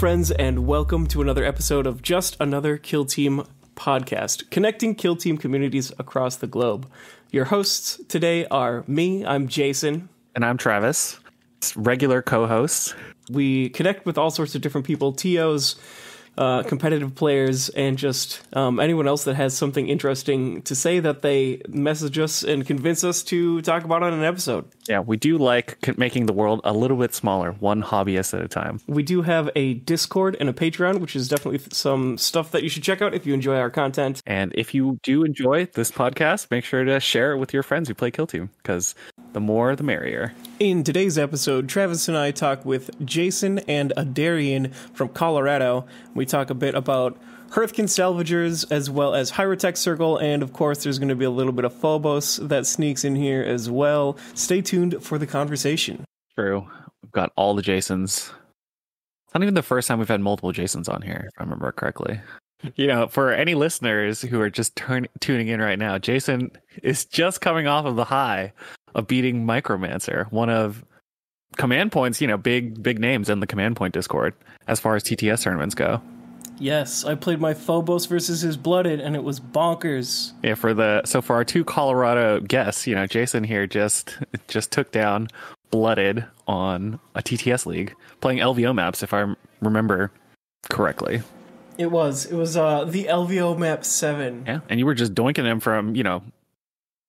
Friends, and welcome to another episode of Just Another Kill Team podcast, connecting kill team communities across the globe. Your hosts today are me, I'm Jason. And I'm Travis, regular co hosts. We connect with all sorts of different people, TOs, uh, competitive players, and just um, anyone else that has something interesting to say that they message us and convince us to talk about on an episode. Yeah, we do like making the world a little bit smaller, one hobbyist at a time. We do have a Discord and a Patreon, which is definitely some stuff that you should check out if you enjoy our content. And if you do enjoy this podcast, make sure to share it with your friends who play Kill Team, because the more the merrier. In today's episode, Travis and I talk with Jason and Adarian from Colorado. We talk a bit about Hearthkyn Salvagers as well as Hierotek Circle, and of course, there's going to be a little bit of Phobos that sneaks in here as well. Stay tuned for the conversation. True. We've got all the Jasons. It's not even the first time we've had multiple Jasons on here, if I remember correctly. You know, for any listeners who are just turn- tuning in right now, Jason is just coming off of the high of beating Micromancer, one of Command Point's, you know, big big names in the Command Point Discord as far as TTS tournaments go. Yes, I played my Phobos versus his Blooded, and it was bonkers. Yeah, for the so for our two Colorado guests, you know, Jason here just just took down Blooded on a TTS league, playing LVO maps, if I remember correctly. It was. It was uh the LVO map seven. Yeah, and you were just doinking him from you know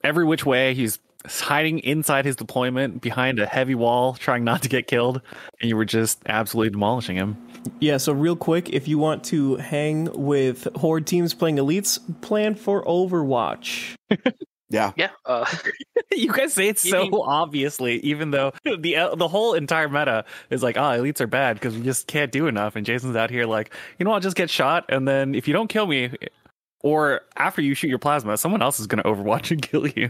every which way. He's hiding inside his deployment behind a heavy wall, trying not to get killed, and you were just absolutely demolishing him. Yeah, so real quick, if you want to hang with Horde teams playing elites, plan for Overwatch. Yeah. Yeah. Uh, you guys say it so mean- obviously, even though the the whole entire meta is like, ah, elites are bad because we just can't do enough. And Jason's out here like, you know, I'll just get shot, and then if you don't kill me, or after you shoot your plasma, someone else is going to Overwatch and kill you.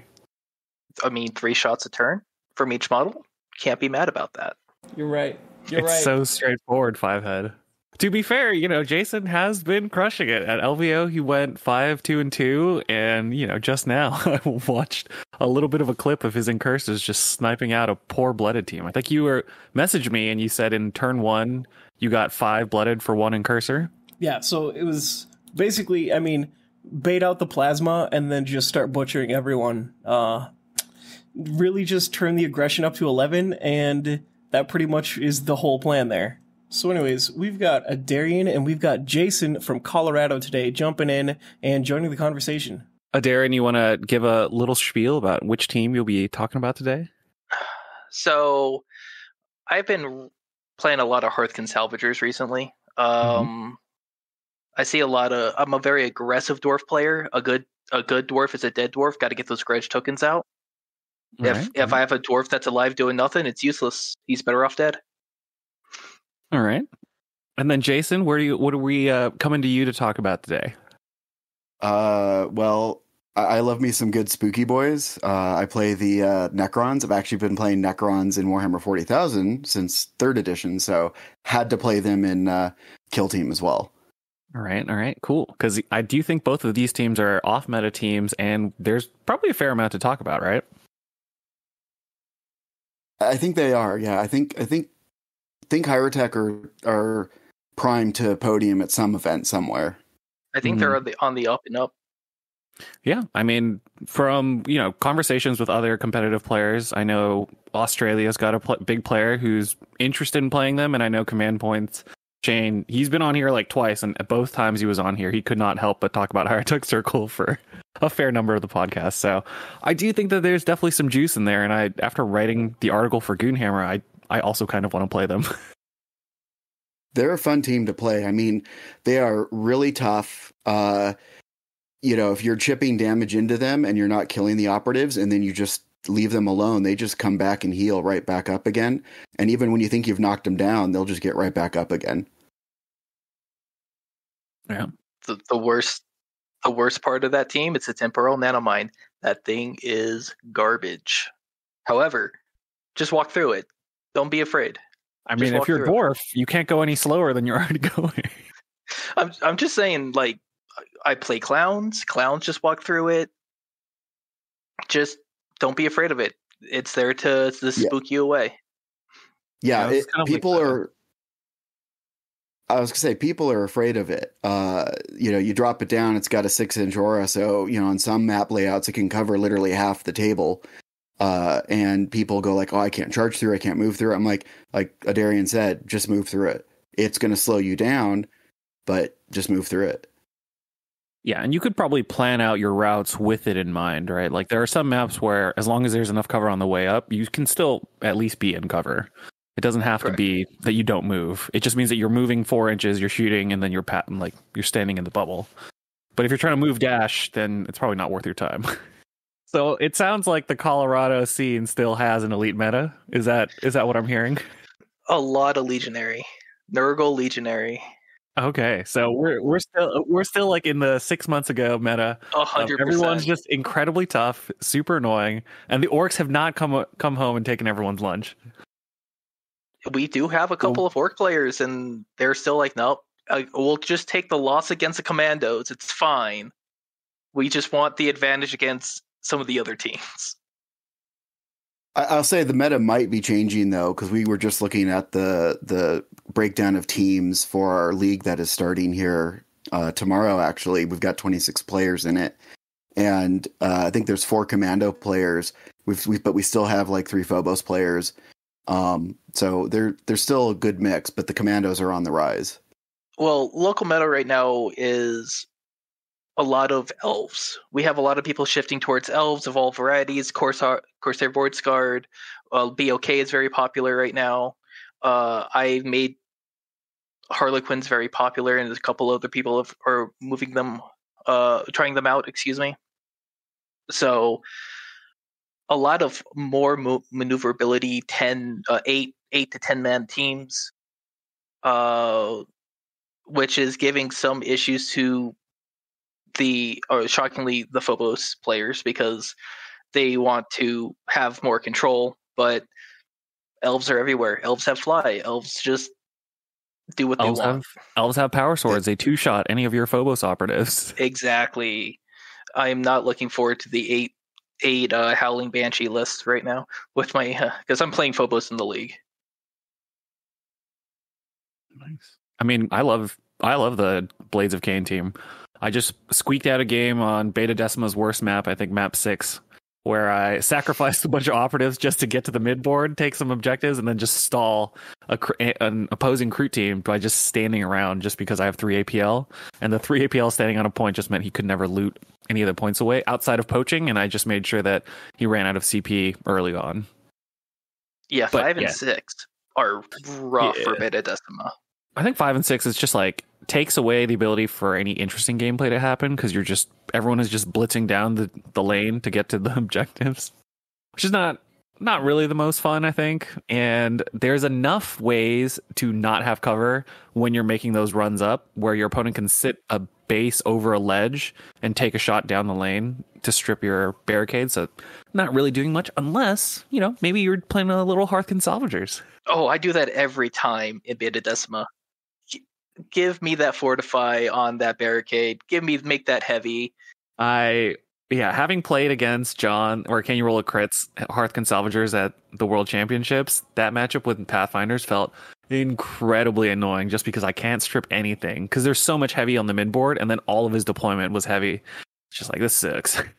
I mean, three shots a turn from each model. Can't be mad about that. You're right. You're it's right. so straightforward, five head. To be fair, you know, Jason has been crushing it. At LVO, he went five, two, and two, and you know, just now I watched a little bit of a clip of his incursors just sniping out a poor blooded team. I think you were messaged me and you said in turn one you got five blooded for one incursor. yeah, so it was basically, I mean, bait out the plasma and then just start butchering everyone. Uh, really just turn the aggression up to 11, and that pretty much is the whole plan there. So, anyways, we've got Adarian and we've got Jason from Colorado today jumping in and joining the conversation. Darren, you want to give a little spiel about which team you'll be talking about today? So, I've been playing a lot of Hearthkyn Salvagers recently. Um, I see a lot of. I'm a very aggressive dwarf player. A good a good dwarf is a dead dwarf. Got to get those grudge tokens out. If Alright, if I have a dwarf that's alive doing nothing, it's useless. He's better off dead. all right. And then Jason, where do you what are we uh, coming to you to talk about today? Uh, well, I, I love me some good spooky boys. Uh, I play the uh, Necrons. I've actually been playing Necrons in Warhammer 40,000 since third edition, so had to play them in uh, Kill Team as well. All right, all right, cool. Because I do think both of these teams are off meta teams, and there's probably a fair amount to talk about, right? I think they are. Yeah, I think I think think Hierotek are are primed to podium at some event somewhere. I think they're hmm. on the on the up and up. Yeah, I mean, from you know conversations with other competitive players, I know Australia's got a pl- big player who's interested in playing them, and I know Command Points. Shane, he's been on here like twice, and both times he was on here, he could not help but talk about Hierotek Circle for a fair number of the podcast. So I do think that there's definitely some juice in there, and I after writing the article for Goonhammer, I I also kind of want to play them. They're a fun team to play. I mean, they are really tough. Uh, you know, if you're chipping damage into them and you're not killing the operatives, and then you just leave them alone, they just come back and heal right back up again. And even when you think you've knocked them down, they'll just get right back up again. yeah. The, the worst the worst part of that team, it's a temporal nanomine. That thing is garbage. However, just walk through it. Don't be afraid. I mean, if you're a through it. dwarf, you can't go any slower than you're already going. I'm I'm just saying, like I play clowns. Clowns just walk through it. Just don't be afraid of it. It's there to, to Yeah. spook you away. Yeah, Yeah, it's it- kind of like people the- are I was gonna say people are afraid of it. Uh, you know, you drop it down, it's got a six inch aura, so you know, on some map layouts, it can cover literally half the table. Uh, and people go like, "Oh, I can't charge through, I can't move through." I'm like, like Adarian said, just move through it. It's gonna slow you down, but just move through it. Yeah, and you could probably plan out your routes with it in mind, right? Like there are some maps where as long as there's enough cover on the way up, you can still at least be in cover. It doesn't have Correct. to be that you don't move. It just means that you're moving four inches, you're shooting, and then you're pat like you're standing in the bubble. But if you're trying to move dash, then it's probably not worth your time. so it sounds like the Colorado scene still has an elite meta. Is that is that what I'm hearing? A lot of legionary, Nurgle legionary, Okay, so we're we're still we're still like in the six months ago meta. of um, hundred Everyone's just incredibly tough, super annoying, and the orcs have not come come home and taken everyone's lunch. We do have a couple of orc players, and they're still like, nope. Uh, we'll just take the loss against the commandos. It's fine. We just want the advantage against some of the other teams. I'll say the meta might be changing though, because we were just looking at the the breakdown of teams for our league that is starting here uh, tomorrow. Actually, we've got 26 players in it, and uh, I think there's four commando players. We've, we but we still have like three Phobos players. Um, so they're they're still a good mix, but the commandos are on the rise. Well, local meta right now is a lot of elves. We have a lot of people shifting towards elves of all varieties. Corsair, Corsair Voidscarred, uh, BOK is very popular right now. Uh, I made Harlequins very popular, and a couple other people have, are moving them, uh, trying them out. Excuse me. So, a lot of more mo- maneuverability, 10, uh, eight, eight to ten man teams. Uh, which is giving some issues to the or shockingly the Phobos players because they want to have more control, but elves are everywhere. Elves have fly. Elves just do what Elves they want. have elves have power swords. They two shot any of your Phobos operatives. Exactly. I am not looking forward to the eight eight uh, howling banshee lists right now with my because I'm playing Phobos in the league. Nice. I mean, I love I love the Blades of Khaine team. I just squeaked out a game on Beta Decima's worst map, I think map six, where I sacrificed a bunch of operatives just to get to the mid board, take some objectives, and then just stall a, an opposing crew team by just standing around just because I have three APL. And the three APL standing on a point just meant he could never loot any of the points away outside of poaching, and I just made sure that he ran out of CP early on. Yeah, But, five and yeah. six are rough for Beta Decima. I think five and six is just like takes away the ability for any interesting gameplay to happen because you're just everyone is just blitzing down the, the lane to get to the objectives, which is not not really the most fun, I think. And there's enough ways to not have cover when you're making those runs up where your opponent can sit a base over a ledge and take a shot down the lane to strip your barricade. So not really doing much unless, you know, maybe you're playing a little Hearthkyn Salvagers. Oh, I do that every time in Beta Decima. Give me that fortify on that barricade. Give me make that heavy. I yeah, having played against John or Can You Roll a Crits Hearthkyn Salvagers at the World Championships, that matchup with Pathfinders felt incredibly annoying just because I can't strip anything because there's so much heavy on the mid board and then all of his deployment was heavy. It's just like this sucks.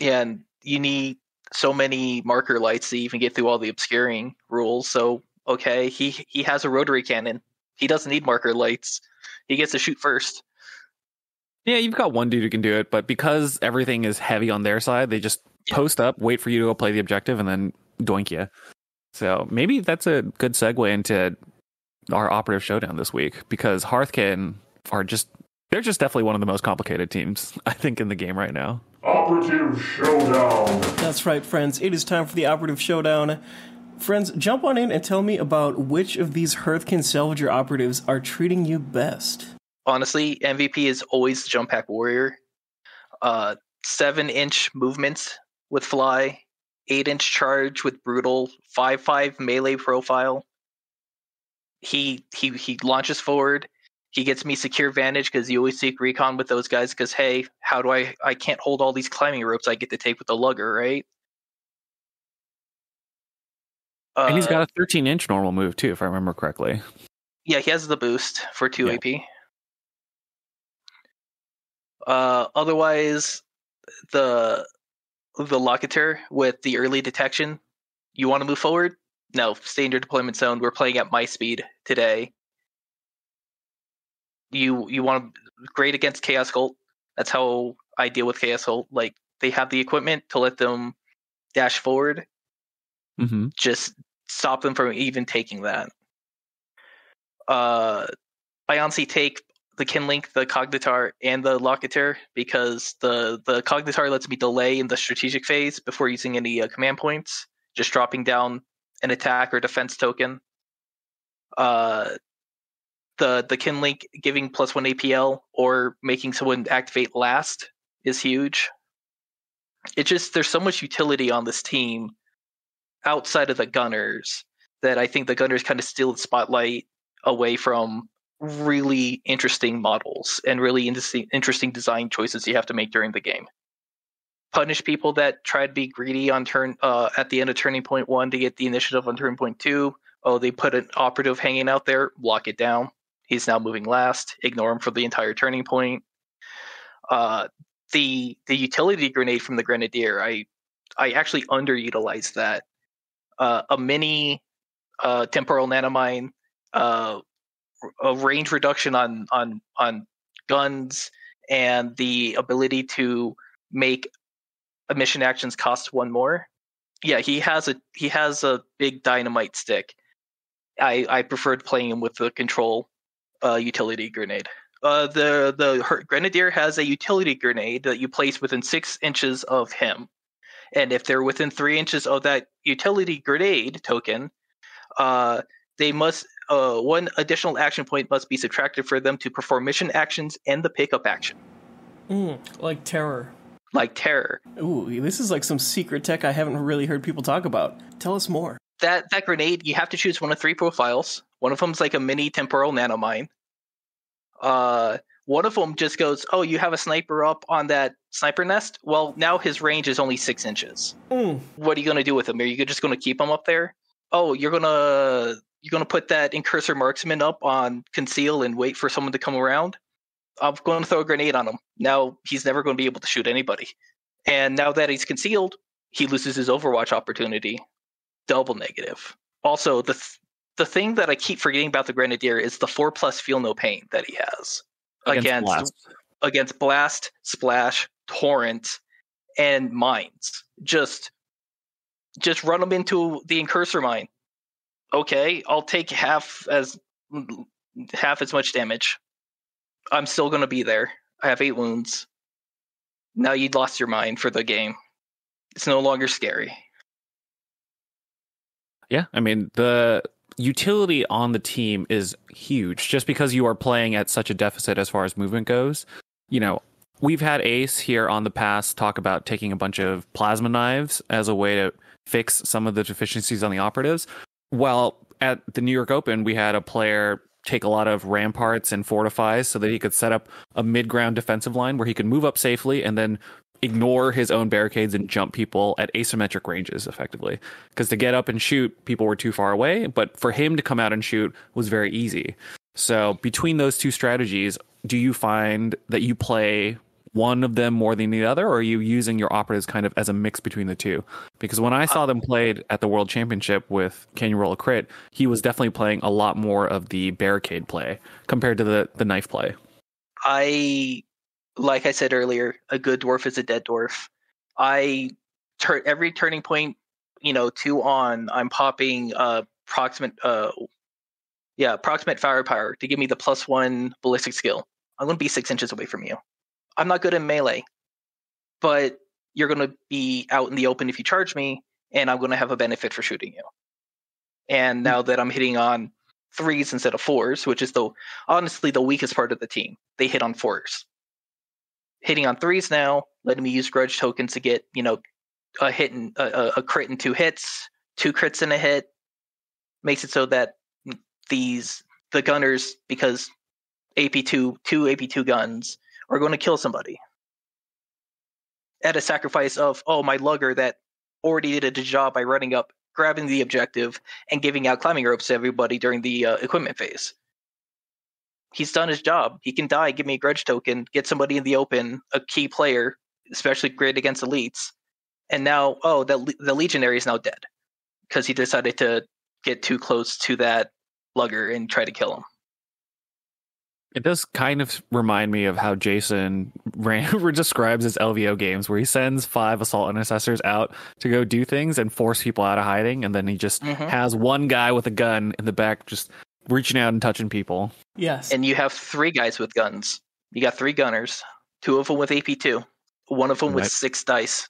Yeah, and you need so many marker lights to even get through all the obscuring rules. So okay, he he has a rotary cannon. He doesn't need marker lights. He gets to shoot first. yeah, you've got one dude who can do it, but because everything is heavy on their side, they just post up, wait for you to go play the objective, and then doink you. So maybe that's a good segue into our operative showdown this week because Hearthkyn are just they're just definitely one of the most complicated teams I think in the game right now. Operative Showdown. That's right, friends. It is time for the operative showdown. Friends, jump on in and tell me about which of these Hearthkyn Salvager operatives are treating you best. Honestly, MVP is always the jump pack warrior. Uh, seven inch movements with fly, eight inch charge with brutal, five five melee profile. He he he launches forward. He gets me secure vantage because you always seek recon with those guys. Because hey, how do I? I can't hold all these climbing ropes I get to take with the lugger, right? Uh, and he's got a 13 inch normal move too, if I remember correctly. yeah, he has the boost for two Yeah. AP. Uh, otherwise, the the Locator with the early detection. You want to move forward? No, stay in your deployment zone. We're playing at my speed today. You you want to great against Chaos Cult. That's how I deal with Chaos Cult. Like they have the equipment to let them dash forward. Mm-hmm. Just stop them from even taking that. Uh, I take the Kinlink, the Cognitar, and the Locator because the the Cognitar lets me delay in the strategic phase before using any uh, command points, just dropping down an attack or defense token. Uh, the the Kinlink giving plus one APL or making someone activate last is huge. It just there's so much utility on this team outside of the Gunners that I think the Gunners kind of steal the spotlight away from really interesting models and really interesting interesting design choices you have to make during the game. Punish people that try to be greedy on turn uh, at the end of turning point one to get the initiative on turn point two. Oh, they put an operative hanging out there, lock it down. He's now moving last. Ignore him for the entire turning point. Uh, the the utility grenade from the grenadier, I I actually underutilized that. Uh, a mini uh, temporal nanomine, uh, a range reduction on on on guns, and the ability to make mission actions cost one more. Yeah, he has a he has a big dynamite stick. I I preferred playing him with the control uh, utility grenade. Uh, the the grenadier has a utility grenade that you place within six inches of him, and if they're within three inches of that utility grenade token, uh, they must uh, one additional action point must be subtracted for them to perform mission actions and the pickup action, Mm, like terror. like terror. Ooh, this is like some secret tech I haven't really heard people talk about. Tell us more. That that grenade, you have to choose one of three profiles. One of them's like a mini temporal nanomine. Uh, one of them just goes, "Oh, you have a sniper up on that sniper nest." Well, now his range is only six inches. Mm, what are you going to do with him? Are you just going to keep him up there? Oh, you're gonna you're gonna put that incursor marksman up on conceal and wait for someone to come around. I'm going to throw a grenade on him. Now he's never going to be able to shoot anybody. And now that he's concealed, he loses his Overwatch opportunity. Double negative. Also, the th- the thing that I keep forgetting about the Grenadier is the four plus feel no pain that he has against Blast. against blast, splash, torrent, and mines. Just just run them into the incursor mine. Okay, I'll take half as half as much damage. I'm still gonna be there. I have eight wounds. Now you'd lost your mind for the game. It's no longer scary. Yeah, I mean the utility on the team is huge just because you are playing at such a deficit as far as movement goes. You know, we've had Ace here on the past talk about taking a bunch of plasma knives as a way to fix some of the deficiencies on the operatives. While at the New York Open, we had a player take a lot of ramparts and fortifies so that he could set up a mid-ground defensive line where he could move up safely and then ignore his own barricades and jump people at asymmetric ranges effectively. Because to get up and shoot people were too far away but for him to come out and shoot was very easy. So between those two strategies do you find that you play one of them more than the other or are you using your operatives kind of as a mix between the two because when i saw them played at the world championship with can you roll a crit he was definitely playing a lot more of the barricade play compared to the, the knife play I, like I said earlier, a good dwarf is a dead dwarf. I turn every turning point, you know, two on. I'm popping uh proximate, uh, yeah, proximate firepower to give me the plus one ballistic skill. I'm going to be six inches away from you. I'm not good in melee, but you're going to be out in the open if you charge me, and I'm going to have a benefit for shooting you. And hmm. now that I'm hitting on threes instead of fours, which is the honestly the weakest part of the team. They hit on fours. Hitting on threes now, letting me use grudge tokens to get you know a hit and a, a- crit in two hits, two crits in a hit, makes it so that these the gunners because AP two two AP two guns are going to kill somebody at a sacrifice of oh my lugger that already did a job by running up grabbing the objective and giving out climbing ropes to everybody during the uh, equipment phase. He's done his job. He can die, give me a grudge token, get somebody in the open, a key player, especially great against elites. And now, oh, the the legionary is now dead because he decided to get too close to that lugger and try to kill him. It does kind of remind me of how Jason ran, describes his LVO games, where he sends five assault intercessors out to go do things and force people out of hiding, and then he just Mhm. has one guy with a gun in the back, just reaching out and touching people. Yes. And you have three guys with guns. You got three gunners, two of them with AP2, one of them with six dice.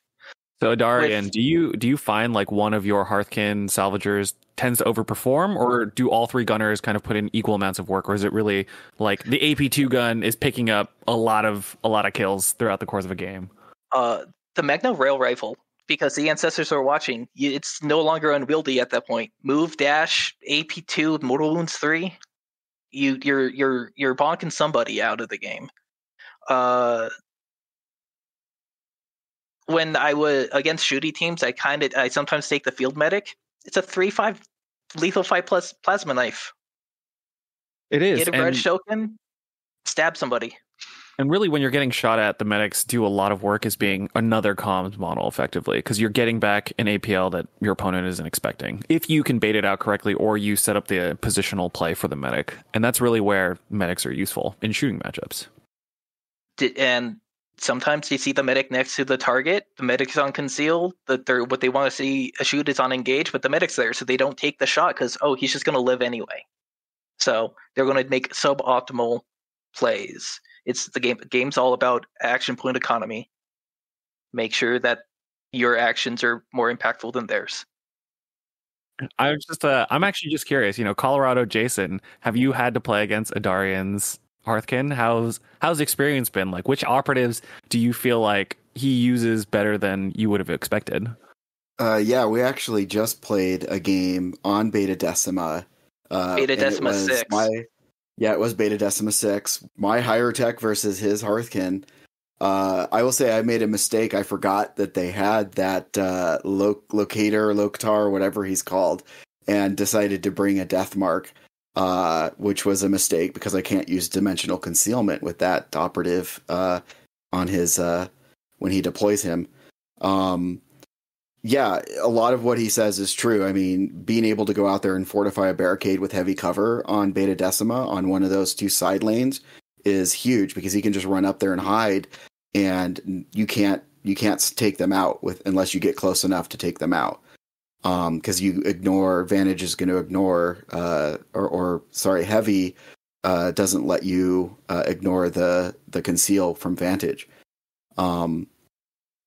So Darian, With- do you do you find like one of your Hearthkyn salvagers tends to overperform, or do all three gunners kind of put in equal amounts of work, or is it really like the AP two gun is picking up a lot of a lot of kills throughout the course of a game? Uh, the Magna Rail Rifle, because the ancestors are watching, it's no longer unwieldy at that point. Move, dash, AP2, Mortal Wounds 3. You, you're you're you're bonking somebody out of the game. Uh, when I was against shooty teams, I kind of I sometimes take the field medic. It's a three five lethal five plus plasma knife. It is, Get a and, grudge token, stab somebody. and really when you're getting shot at, the medics do a lot of work as being another comms model effectively because you're getting back an APL that your opponent isn't expecting if you can bait it out correctly or you set up the positional play for the medic, and that's really where medics are useful in shooting matchups. And sometimes you see the medic next to the target. The medic's on conceal. The they're, what they want to see a shoot is on engage, but the medic's there, so they don't take the shot because oh, he's just going to live anyway. So they're going to make suboptimal plays. It's the game. Game's all about action point economy. Make sure that your actions are more impactful than theirs. I'm just uh, I'm actually just curious, you know, Colorado Jason, have you had to play against Adarian's Hearthkyn? How's how's the experience been? Like which operatives do you feel like he uses better than you would have expected? Uh, yeah, we actually just played a game on Beta Decima. Uh, Beta Decima 6. My, yeah, it was Beta Decima 6. My Hierotek versus his Hearthkyn. Uh, I will say I made a mistake. I forgot that they had that uh, lo- locator, locatar, whatever he's called, and decided to bring a death mark, uh, which was a mistake because I can't use dimensional concealment with that operative uh, on his uh, when he deploys him. Um, yeah, a lot of what he says is true. I mean, being able to go out there and fortify a barricade with heavy cover on Beta Decima on one of those two side lanes is huge because he can just run up there and hide, and you can't you can't take them out with unless you get close enough to take them out. Um, because you ignore Vantage is going to ignore uh or or sorry heavy uh doesn't let you uh, ignore the the conceal from Vantage. Um,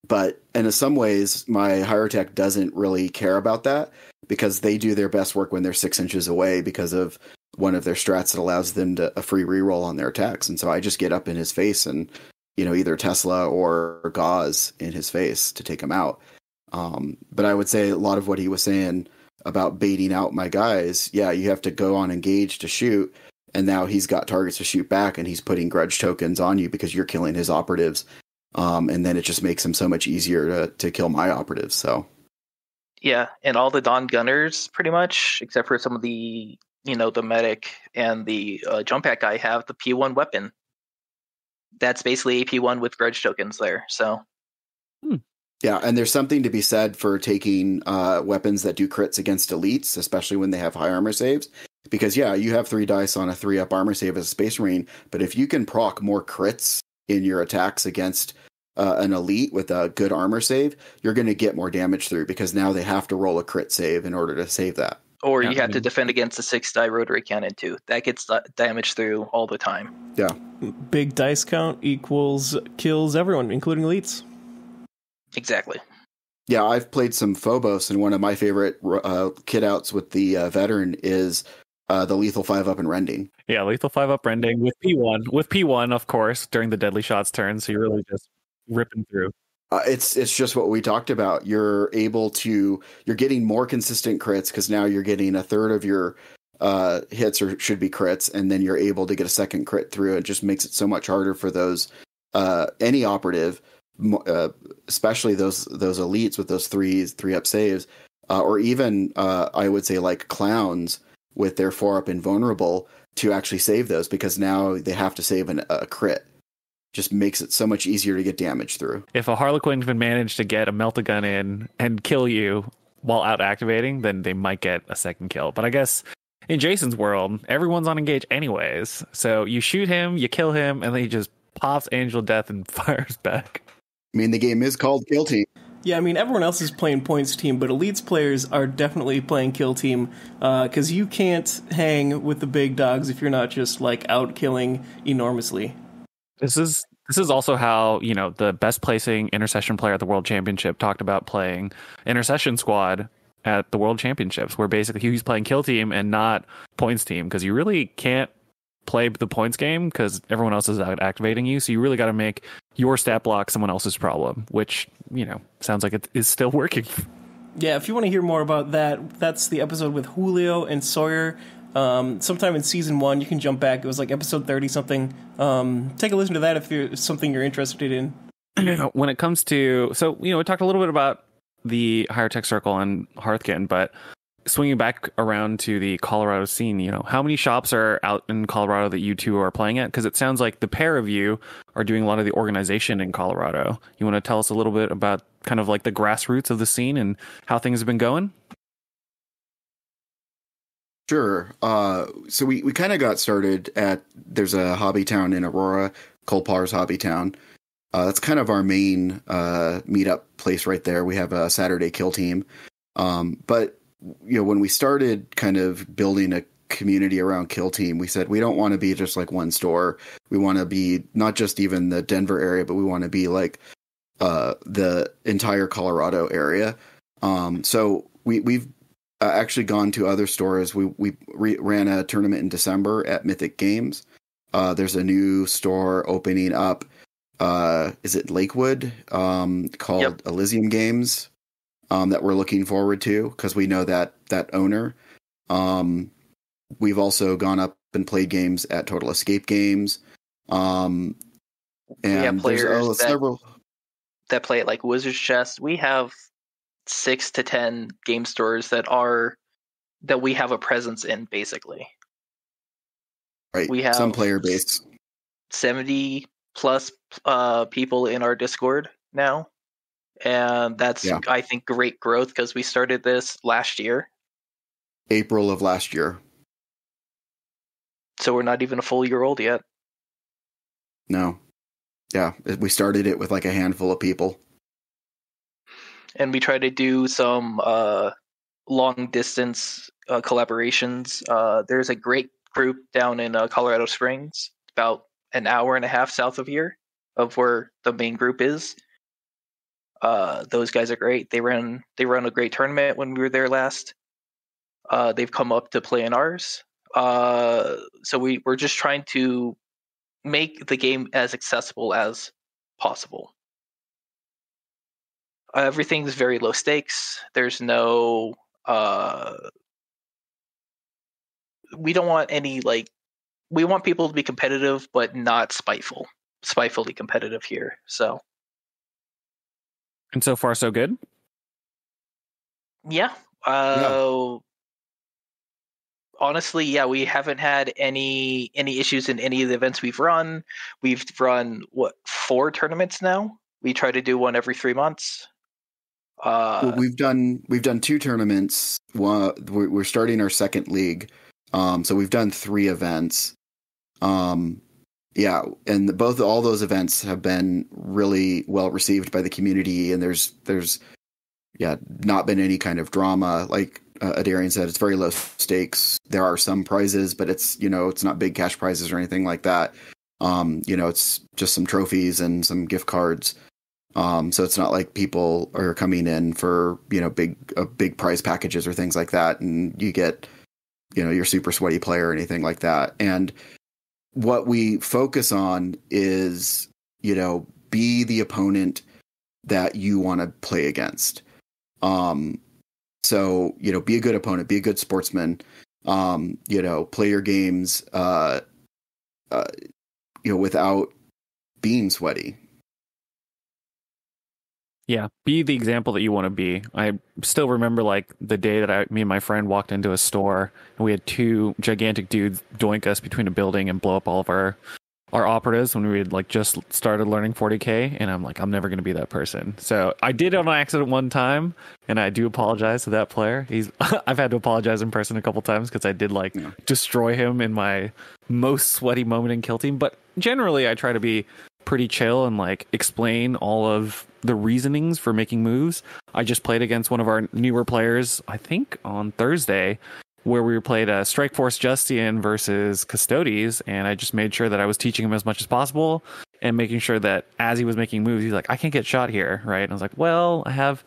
but in some ways, my Hierotek doesn't really care about that because they do their best work when they're six inches away because of one of their strats that allows them to a free reroll on their attacks. And so I just get up in his face and you know either Tesla or Gauss in his face to take him out. Um, but I would say a lot of what he was saying about baiting out my guys, yeah, you have to go on engage to shoot, and now he's got targets to shoot back, and he's putting grudge tokens on you because you're killing his operatives um, and then it just makes him so much easier to to kill my operatives. So Yeah, and all the Don Gunners, pretty much, except for some of the, you know, the medic and the uh, jump pack guy, have the P1 weapon. That's basically AP1 with grudge tokens there. So yeah, and there's something to be said for taking uh, weapons that do crits against elites, especially when they have high armor saves. Because yeah, you have three dice on a three up armor save as a space marine, but if you can proc more crits in your attacks against uh, an elite with a good armor save, you're going to get more damage through because now they have to roll a crit save in order to save that. or Yeah, you I have to defend against the six die rotary cannon too. That gets da- damage through all the time. Yeah. Big dice count equals kills everyone, including elites. Exactly. Yeah, I've played some Phobos, and one of my favorite uh, kit outs with the uh, veteran is uh, the lethal five up and rending. Yeah, lethal five up rending with P one with P one, of course, during the deadly shots turn. So you're really just ripping through. Uh, it's it's just what we talked about. You're able to you're getting more consistent crits because now you're getting a third of your uh, hits or should be crits, and then you're able to get a second crit through. It just makes it so much harder for those uh, any operative, mo- uh, especially those those elites with those three three up saves. uh, or even uh, I would say like clowns with their four up invulnerable to actually save those because now they have to save an, a crit. Just makes it so much easier to get damage through. If a Harlequin can manage to get a melt gun in and kill you while out activating, then they might get a second kill. But I guess in Jason's world, everyone's on engage anyways. So you shoot him, you kill him, and then he just pops Angel Death and fires back. I mean, the game is called Kill Team. Yeah, I mean everyone else is playing points team, but elites players are definitely playing kill team uh, because you can't hang with the big dogs if you're not just like out killing enormously. This is this is also how you know the best placing intercession player at the world championship talked about playing intercession squad at the world championships, where basically he was playing kill team and not points team because you really can't play the points game because everyone else is out activating you. So you really got to make your stat block someone else's problem, which you know sounds like it is still working. Yeah, if you want to hear more about that, that's the episode with Julio and Sawyer. Um, sometime in season one, you can jump back. It was like episode thirty something. Um, take a listen to that if it's something you're interested in. when it comes to so you know we talked a little bit about the Hierotek circle and Hearthkyn, but swinging back around to the Colorado scene, you know, how many shops are out in Colorado that you two are playing at? Because it sounds like the pair of you are doing a lot of the organization in Colorado. You want to tell us a little bit about kind of like the grassroots of the scene and how things have been going? Sure. Uh, so we, we kind of got started at there's a hobby town in Aurora, Colpar's Hobby Town. Uh, that's kind of our main uh, meetup place right there. We have a Saturday kill team. Um, but you know, when we started kind of building a community around Kill Team, we said we don't want to be just like one store. We want to be not just even the Denver area, but we want to be like uh, the entire Colorado area. Um, so we we've uh, actually gone to other stores. We we re- ran a tournament in December at Mythic Games. Uh, there's a new store opening up. Uh, is it Lakewood? Um, called Yep. Elysium Games. Um, that we're looking forward to because we know that that owner. Um, we've also gone up and played games at Total Escape Games. Um, and there's players oh, that- several. that play at like Wizard's Chest. We have six to ten game stores that are that we have a presence in basically. Right, we have- some player base. 70 plus uh, people in our Discord now. And that's, Yeah. I think, great growth because we started this last year. April of last year. So we're not even a full year old yet. No, yeah, we started it with like a handful of people. And we try to do some uh, long distance uh, collaborations. Uh, there's a great group down in uh, Colorado Springs, about an hour and a half south of here, of where the main group is. Uh, those guys are great. They ran they run a great tournament when we were there last. Uh, they've come up to play in ours. Uh, so we we're just trying to make the game as accessible as possible. Everything's very low stakes. There's no uh we don't want any like we want people to be competitive but not spiteful. Spitefully competitive here. So And so far, so good. Yeah. Uh, Honestly, yeah, we haven't had any any issues in any of the events we've run. We've run what four tournaments now. We try to do one every three months. Uh, Well, we've done we've done two tournaments. One, we're, we're starting our second league, um, so we've done three events. Um, yeah, and both all those events have been really well received by the community, and there's there's yeah not been any kind of drama. Like uh, Adarian said, it's very low stakes. There are some prizes, but it's you know it's not big cash prizes or anything like that. Um, you know, it's just some trophies and some gift cards. Um, so it's not like people are coming in for you know big uh, big prize packages or things like that, and you get you know your super sweaty player or anything like that. And what we focus on is you know be the opponent that you want to play against. Um, so you know be a good opponent, be a good sportsman. Um, you know play your games. Uh, uh, you know without being sweaty. Yeah, be the example that you want to be. I still remember like the day that I, me and my friend walked into a store and we had two gigantic dudes doink us between a building and blow up all of our our operatives when we had like just started learning 40k and i'm like i'm never going to be that person so i did it on accident one time and i do apologize to that player he's i've had to apologize in person a couple times because i did like Yeah. destroy him in my most sweaty moment in kill team but generally i try to be pretty chill and like explain all of the reasonings for making moves i just played against one of our newer players i think on thursday where we played a Strike Force Justian versus Custodes, and I just made sure that I was teaching him as much as possible and making sure that as he was making moves, he's like, I can't get shot here, right? And I was like, well, I have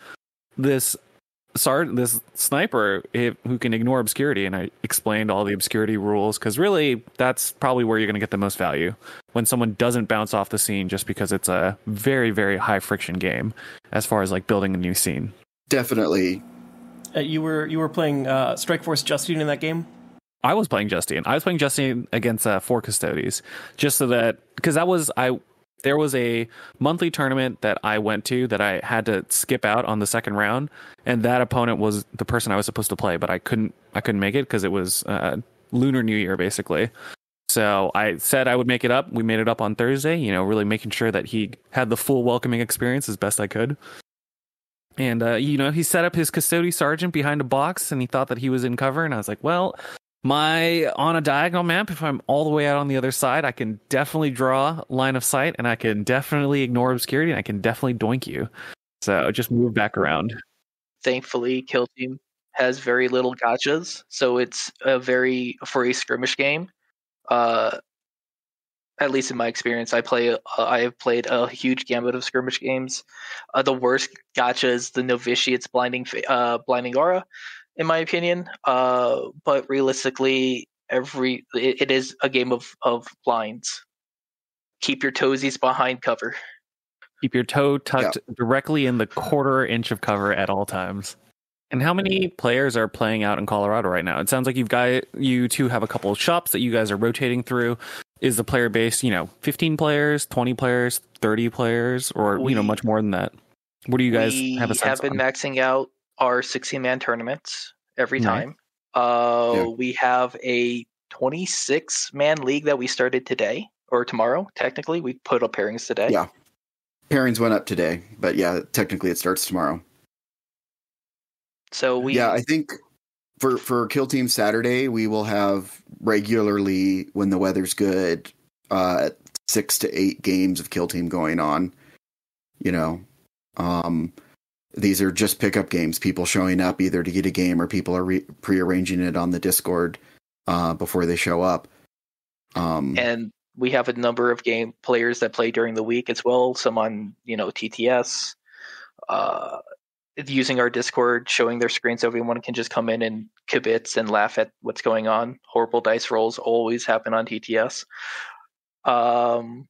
this sard this sniper if, who can ignore obscurity, and I explained all the obscurity rules because really that's probably where you're going to get the most value when someone doesn't bounce off the scene just because it's a very very high friction game as far as like building a new scene. Definitely. Uh, you were you were playing uh, Strike Force Justine in that game. I was playing Justine. I was playing Justine against uh, four Custodes, just so that because that was I. There was a monthly tournament that I went to that I had to skip out on the second round, and that opponent was the person I was supposed to play, but I couldn't. I couldn't make it because it was uh, Lunar New Year, basically. So I said I would make it up. We made it up on Thursday. You know, really making sure that he had the full welcoming experience as best I could. And uh, you know, he set up his custody sergeant behind a box, and he thought that he was in cover. And I was like, "Well, my on a diagonal map, if I'm all the way out on the other side, I can definitely draw line of sight, and I can definitely ignore obscurity, and I can definitely doink you." So just move back around. Thankfully, Kill Team has very little gotchas, so it's a very for a skirmish game. Uh, at least in my experience, I play. Uh, I have played a huge gambit of skirmish games. Uh, the worst gotcha is the novitiate's blinding, uh, blinding aura, in my opinion. Uh, but realistically, every it, it is a game of of blinds. Keep your toesies behind cover. Keep your toe tucked directly in the quarter inch of cover at all times. And how many players are playing out in Colorado right now? It sounds like you've got you two have a couple of shops that you guys are rotating through. Is the player base, you know, 15 players, 20 players, 30 players, or you know, much more than that? What do you guys we have a sense been on? maxing out our 16 man tournaments every time. Uh, Yeah. We have a 26 man league that we started today or tomorrow. Technically, we put up pairings today. Yeah. Pairings went up today, but yeah, technically it starts tomorrow. So we yeah, I think for for Kill Team Saturday, we will have regularly when the weather's good, uh, six to eight games of Kill Team going on. You know, um, these are just pickup games. People showing up either to get a game or people are re- prearranging it on the Discord uh, before they show up. Um, and we have a number of game players that play during the week as well. Some on you know TTS. Uh, using our Discord, showing their screens, so everyone can just come in and kibitz and laugh at what's going on. Horrible dice rolls always happen on TTS. Um,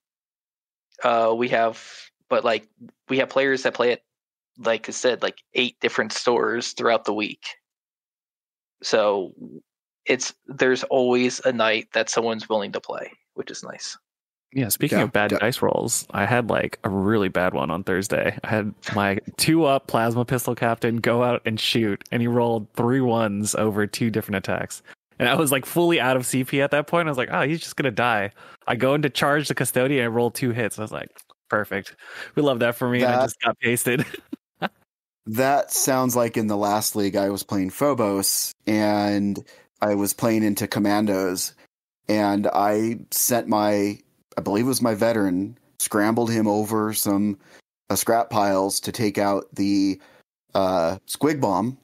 uh, we have, but like we have players that play at, like I said, like eight different stores throughout the week. So it's there's always a night that someone's willing to play, which is nice. Yeah, speaking Yeah, of bad de- dice rolls, I had like a really bad one on Thursday. I had my two up plasma pistol captain go out and shoot, and he rolled three ones over two different attacks. And I was like fully out of CP at that point. I was like, oh, he's just gonna die. I go into charge the custodian and I roll two hits. I was like, perfect. We love that for me. and I just got pasted. That sounds like in the last league I was playing Phobos and I was playing into Commandos and I sent my I believe it was my veteran scrambled him over some uh, scrap piles to take out the uh, squig bomb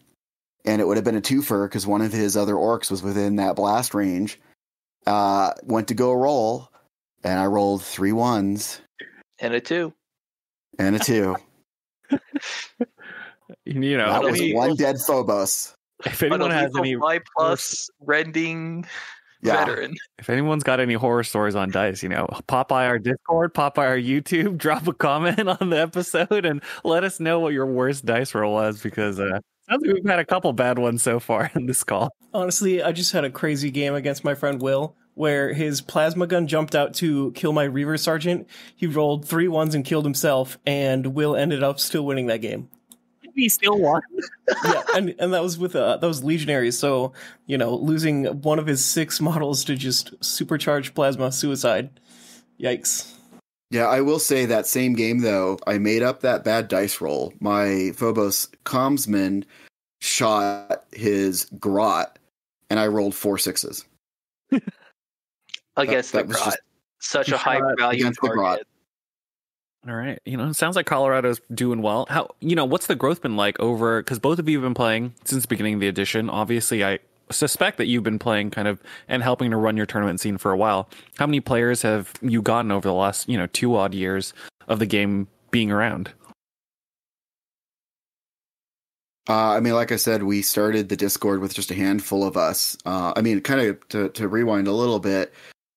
and it would have been a twofer because one of his other orcs was within that blast range. Uh, went to go roll and I rolled three ones And a two. and a two. you know, that was any- one dead Phobos. if anyone has any Y plus rending Yeah. veteran. if anyone's got any horror stories on dice, you know, pop by our Discord, pop by our YouTube, drop a comment on the episode, and let us know what your worst dice roll was because uh, sounds like we've had a couple bad ones so far in this call. Honestly, I just had a crazy game against my friend Will where his plasma gun jumped out to kill my Reaver Sergeant. He rolled three ones and killed himself, and Will ended up still winning that game. He still won. yeah, and and that was with uh, that was legionaries. So you know, losing one of his six models to just supercharged plasma suicide. Yikes. Yeah, I will say that same game though, I made up that bad dice roll. My Phobos commsman shot his grot, and I rolled four sixes. Against that the was Grot. just- Such a high value against the Grot. target. All right. You know, it sounds like Colorado's doing well. How, you know, what's the growth been like over, because both of you have been playing since the beginning of the edition. Obviously, I suspect that you've been playing kind of and helping to run your tournament scene for a while. How many players have you gotten over the last, you know, two odd years of the game being around? Uh, I mean, like I said, we started the Discord with just a handful of us. Uh, I mean, kind of to, to rewind a little bit,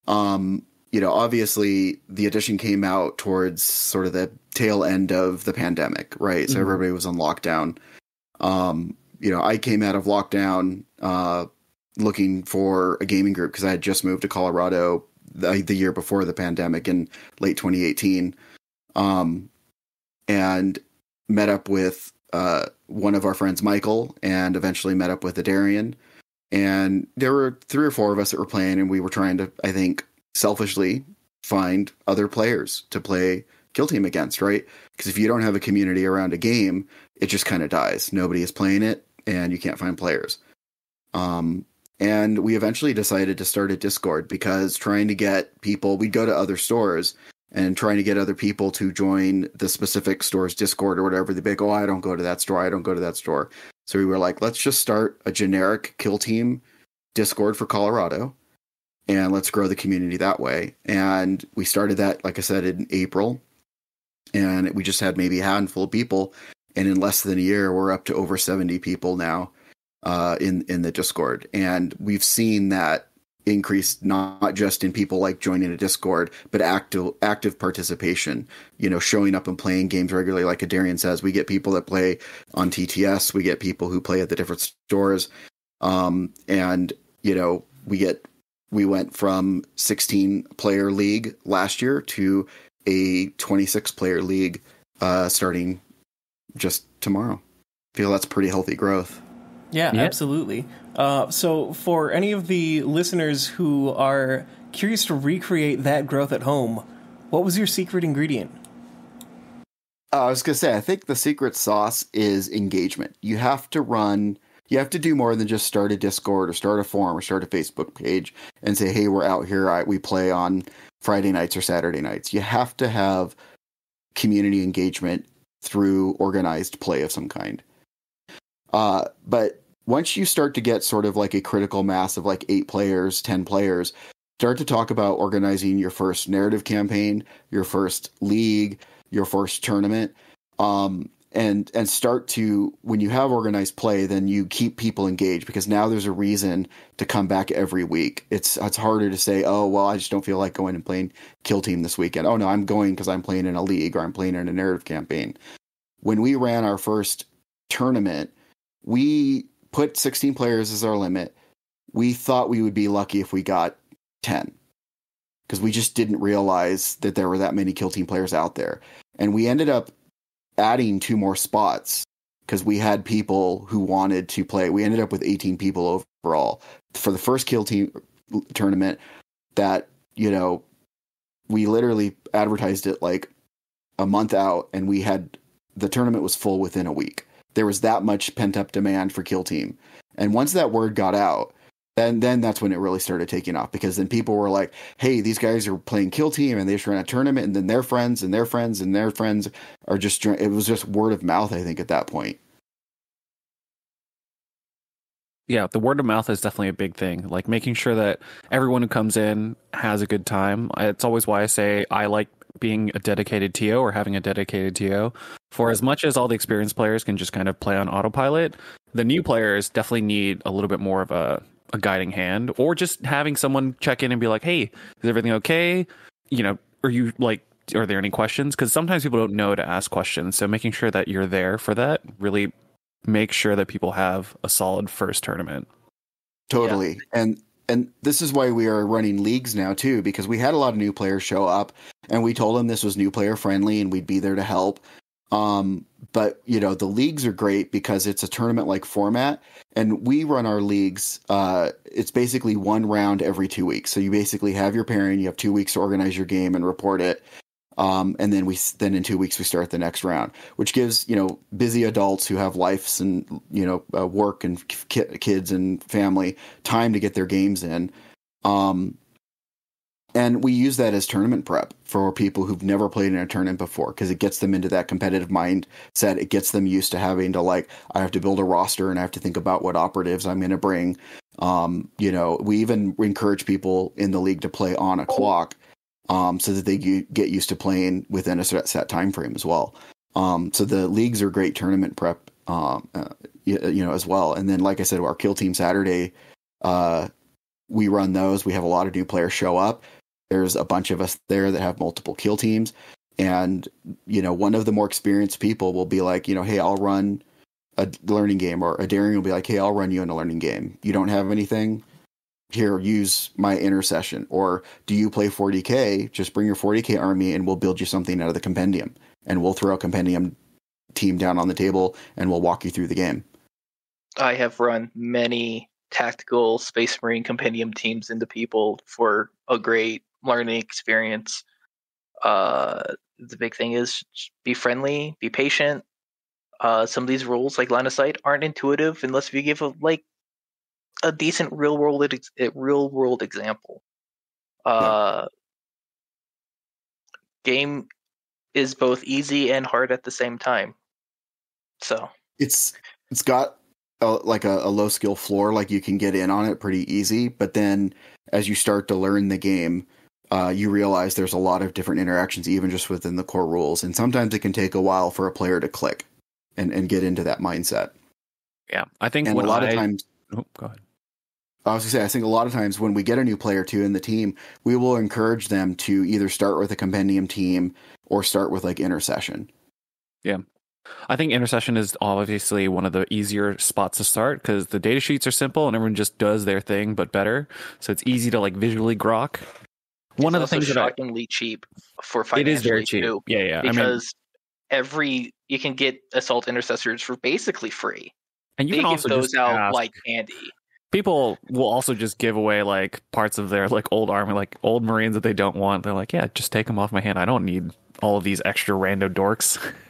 um, you know, obviously the edition came out towards sort of the tail end of the pandemic, right? So Mhm. everybody was on lockdown. Um, you know, I came out of lockdown uh, looking for a gaming group because I had just moved to Colorado the, the year before the pandemic in late 2018. Um, and met up with uh, one of our friends, Michael, and eventually met up with Adarian. And there were three or four of us that were playing, and we were trying to, I think, selfishly find other players to play Kill Team against, right? Because if you don't have a community around a game, it just kind of dies. Nobody is playing it, and you can't find players. Um, and we eventually decided to start a Discord because trying to get people, we'd go to other stores and trying to get other people to join the specific store's Discord or whatever. They'd be like, oh, I don't go to that store. I don't go to that store. So we were like, let's just start a generic kill team Discord for Colorado and let's grow the community that way. And we started that, like I said, in April. And we just had maybe a handful of people. And in less than a year, we're up to over 70 people now uh, in, in the Discord. And we've seen that increase not just in people like joining a Discord, but active active participation. You know, showing up and playing games regularly. Like Adarian says, we get people that play on TTS. We get people who play at the different stores, um, and you know, we get we went from 16 player league last year to a 26 player league uh, starting just tomorrow. I feel that's pretty healthy growth. Yeah, Yeah. absolutely. Uh, so, for any of the listeners who are curious to recreate that growth at home, what was your secret ingredient? Uh, I was gonna say, I think the secret sauce is engagement. You have to run. You have to do more than just start a Discord or start a forum or start a Facebook page and say, "Hey, we're out here. I, we play on Friday nights or Saturday nights." You have to have community engagement through organized play of some kind. Uh, but once you start to get sort of like a critical mass of like eight players, ten players, start to talk about organizing your first narrative campaign, your first league, your first tournament um, and and start to when you have organized play then you keep people engaged because now there's a reason to come back every week. It's it's harder to say oh well i just don't feel like going and playing kill team this weekend. Oh no i'm going because i'm playing in a league or i'm playing in a narrative campaign. When we ran our first tournament we put 16 players as our limit. We thought we would be lucky if we got 10 because we just didn't realize that there were that many kill team players out there. And we ended up adding two more spots because we had people who wanted to play. We ended up with 18 people overall for the first kill team tournament that, you know, we literally advertised it like a month out and we had the tournament was full within a week. There was that much pent up demand for kill team. And once that word got out, then then that's when it really started taking off because then people were like, "Hey, these guys are playing Kill Team and they just ran a tournament, and then their friends and their friends and their friends are just." It was just word of mouth, I think, at that point. Yeah, the word of mouth is definitely a big thing. Like making sure that everyone who comes in has a good time. It's always why I say I like being a dedicated TO or having a dedicated TO. For as much as all the experienced players can just kind of play on autopilot, the new players definitely need a little bit more of a, a guiding hand or just having someone check in and be like, hey, is everything okay? You know, are you like, are there any questions? Because sometimes people don't know to ask questions. So making sure that you're there for that really make sure that people have a solid first tournament. Totally. And and this is why we are running leagues now too, because we had a lot of new players show up, and we told them this was new player friendly, and we'd be there to help. Um, but you know, the leagues are great because it's a tournament like format, and we run our leagues. Uh, it's basically one round every two weeks. So you basically have your pairing, you have two weeks to organize your game and report it. Um, and then we then in two weeks we start the next round, which gives you know busy adults who have lives and you know uh, work and ki- kids and family time to get their games in. Um, and we use that as tournament prep for people who've never played in a tournament before because it gets them into that competitive mindset. It gets them used to having to like I have to build a roster and I have to think about what operatives I'm going to bring. Um, you know, we even encourage people in the league to play on a clock um, so that they get used to playing within a set, time frame as well. Um, so the leagues are great tournament prep, um, uh, you, you, know, as well. And then, like I said, our kill team Saturday, uh, we run those. We have a lot of new players show up. There's a bunch of us there that have multiple kill teams, and you know, one of the more experienced people will be like, you know, hey, I'll run a learning game, or Adarian will be like, hey, I'll run you in a learning game. You don't have anything? Here use my intercession. Or do you play 40k just bring your 40k army and we'll build you something out of the compendium. And we'll throw a compendium team down on the table and we'll walk you through the game. I have run many tactical space marine compendium teams into people for a great learning experience uh the big thing is be friendly be patient uh some of these rules like line of sight aren't intuitive unless you give a like a decent real world real world example. Uh, yeah. Game is both easy and hard at the same time. So it's it's got a, like a, a low skill floor, like you can get in on it pretty easy. But then as you start to learn the game, uh, you realize there's a lot of different interactions, even just within the core rules. And sometimes it can take a while for a player to click and, and get into that mindset. Yeah, I think and a lot I... of times. Oh, go ahead. I was gonna say, I think a lot of times when we get a new player too in the team, we will encourage them to either start with a compendium team or start with like intercession. Yeah. I think intercession is obviously one of the easier spots to start because the data sheets are simple and everyone just does their thing but better. So it's easy to like visually grok. One it's of the things shockingly that I, cheap for financially it is very cheap. Too, yeah, yeah. Because I mean, every you can get assault intercessors for basically free. And you they can also those out ask, like candy people will also just give away like parts of their like old army, like old Marines that they don't want. They're like, yeah, just take them off my hand. I don't need all of these extra rando dorks.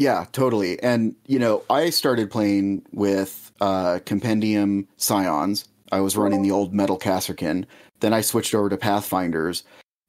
Yeah, totally. And you know, I started playing with uh, Compendium Scions. I was running the old Metal Kasrkin. Then I switched over to Pathfinders,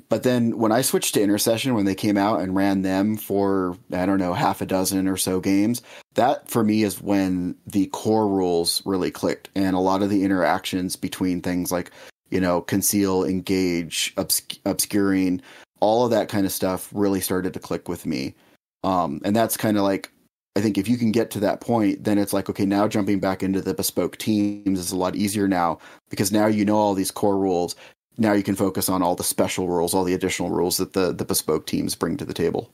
but then when I switched to Intercession, when they came out and ran them for, I don't know, half a dozen or so games, that for me is when the core rules really clicked. And a lot of the interactions between things like, you know, conceal, engage, obsc- obscuring, all of that kind of stuff really started to click with me. Um, and that's kind of like, I think if you can get to that point, then it's like, okay, now jumping back into the bespoke teams is a lot easier now because now you know all these core rules now you can focus on all the special rules, all the additional rules that the the bespoke teams bring to the table.